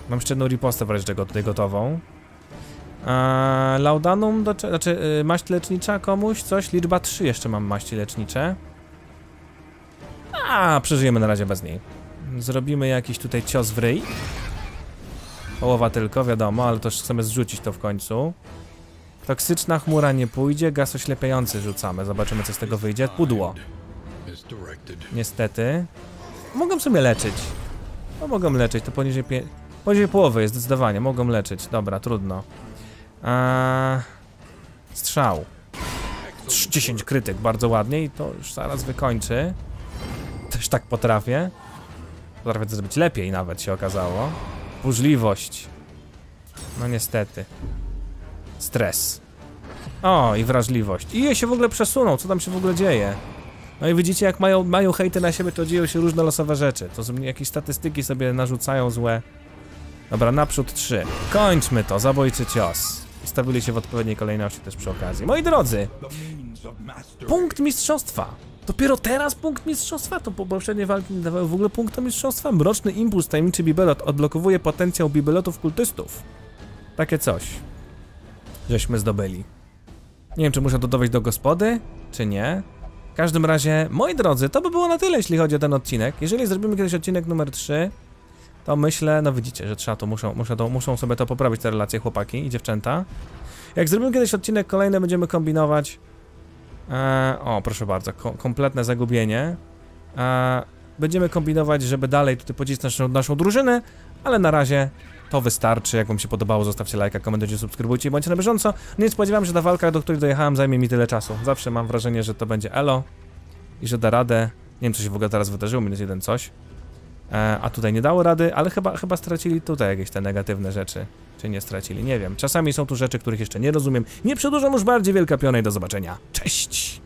Mam jeszcze jedną ripostę wreszcie go- tutaj gotową. Eee, laudanum, do, znaczy yy, maść lecznicza komuś, coś, liczba 3 jeszcze mam maści lecznicze. A, przeżyjemy na razie bez niej. Zrobimy jakiś tutaj cios w ryj. Połowa tylko, wiadomo, ale też chcemy zrzucić to w końcu. Toksyczna chmura nie pójdzie, gaz oślepiający rzucamy. Zobaczymy, co z tego wyjdzie. Pudło. Niestety. Mogą sobie leczyć. No mogą leczyć, to poniżej, pie... poniżej połowy jest zdecydowanie. Mogą leczyć. Dobra, trudno. Eee... Strzał. Trz- 10 krytyk, bardzo ładnie i to już zaraz wykończy. Też tak potrafię. Potrafię to zrobić lepiej nawet się okazało. Burzliwość. No niestety. Stres. O, i wrażliwość. I je się w ogóle przesuną, co tam się w ogóle dzieje? No i widzicie, jak mają, mają hejty na siebie, to dzieją się różne losowe rzeczy. To są jakieś statystyki sobie narzucają złe. Dobra, naprzód 3. Kończmy to, zabójczy cios. Ustawili się w odpowiedniej kolejności też przy okazji. Moi drodzy, punkt mistrzostwa. Dopiero teraz punkt mistrzostwa? To po poprzednie walki nie dawały w ogóle punktu mistrzostwa. Mroczny impuls, tajemniczy bibelot odblokowuje potencjał bibelotów kultystów. Takie coś. Żeśmy zdobyli. Nie wiem, czy muszę dowieść do gospody, czy nie. W każdym razie, moi drodzy, to by było na tyle, jeśli chodzi o ten odcinek. Jeżeli zrobimy kiedyś odcinek numer 3, to myślę, no widzicie, że trzeba to, muszą, muszą, to, muszą sobie to poprawić, te relacje chłopaki i dziewczęta. Jak zrobimy kiedyś odcinek kolejny, będziemy kombinować E, o, proszę bardzo, ko kompletne zagubienie. E, będziemy kombinować, żeby dalej tutaj podzielić naszą, naszą drużynę, ale na razie to wystarczy. Jak wam się podobało, zostawcie lajka, komentujcie, subskrybujcie i bądźcie na bieżąco. Nie spodziewałem się, że ta walka, do której dojechałem, zajmie mi tyle czasu. Zawsze mam wrażenie, że to będzie elo i że da radę. Nie wiem, co się w ogóle teraz wydarzyło, minus jeden coś. E, a tutaj nie dało rady, ale chyba, chyba stracili tutaj jakieś te negatywne rzeczy. Czy nie stracili, nie wiem. Czasami są tu rzeczy, których jeszcze nie rozumiem. Nie przedłużam już bardziej, wielka piona i do zobaczenia. Cześć!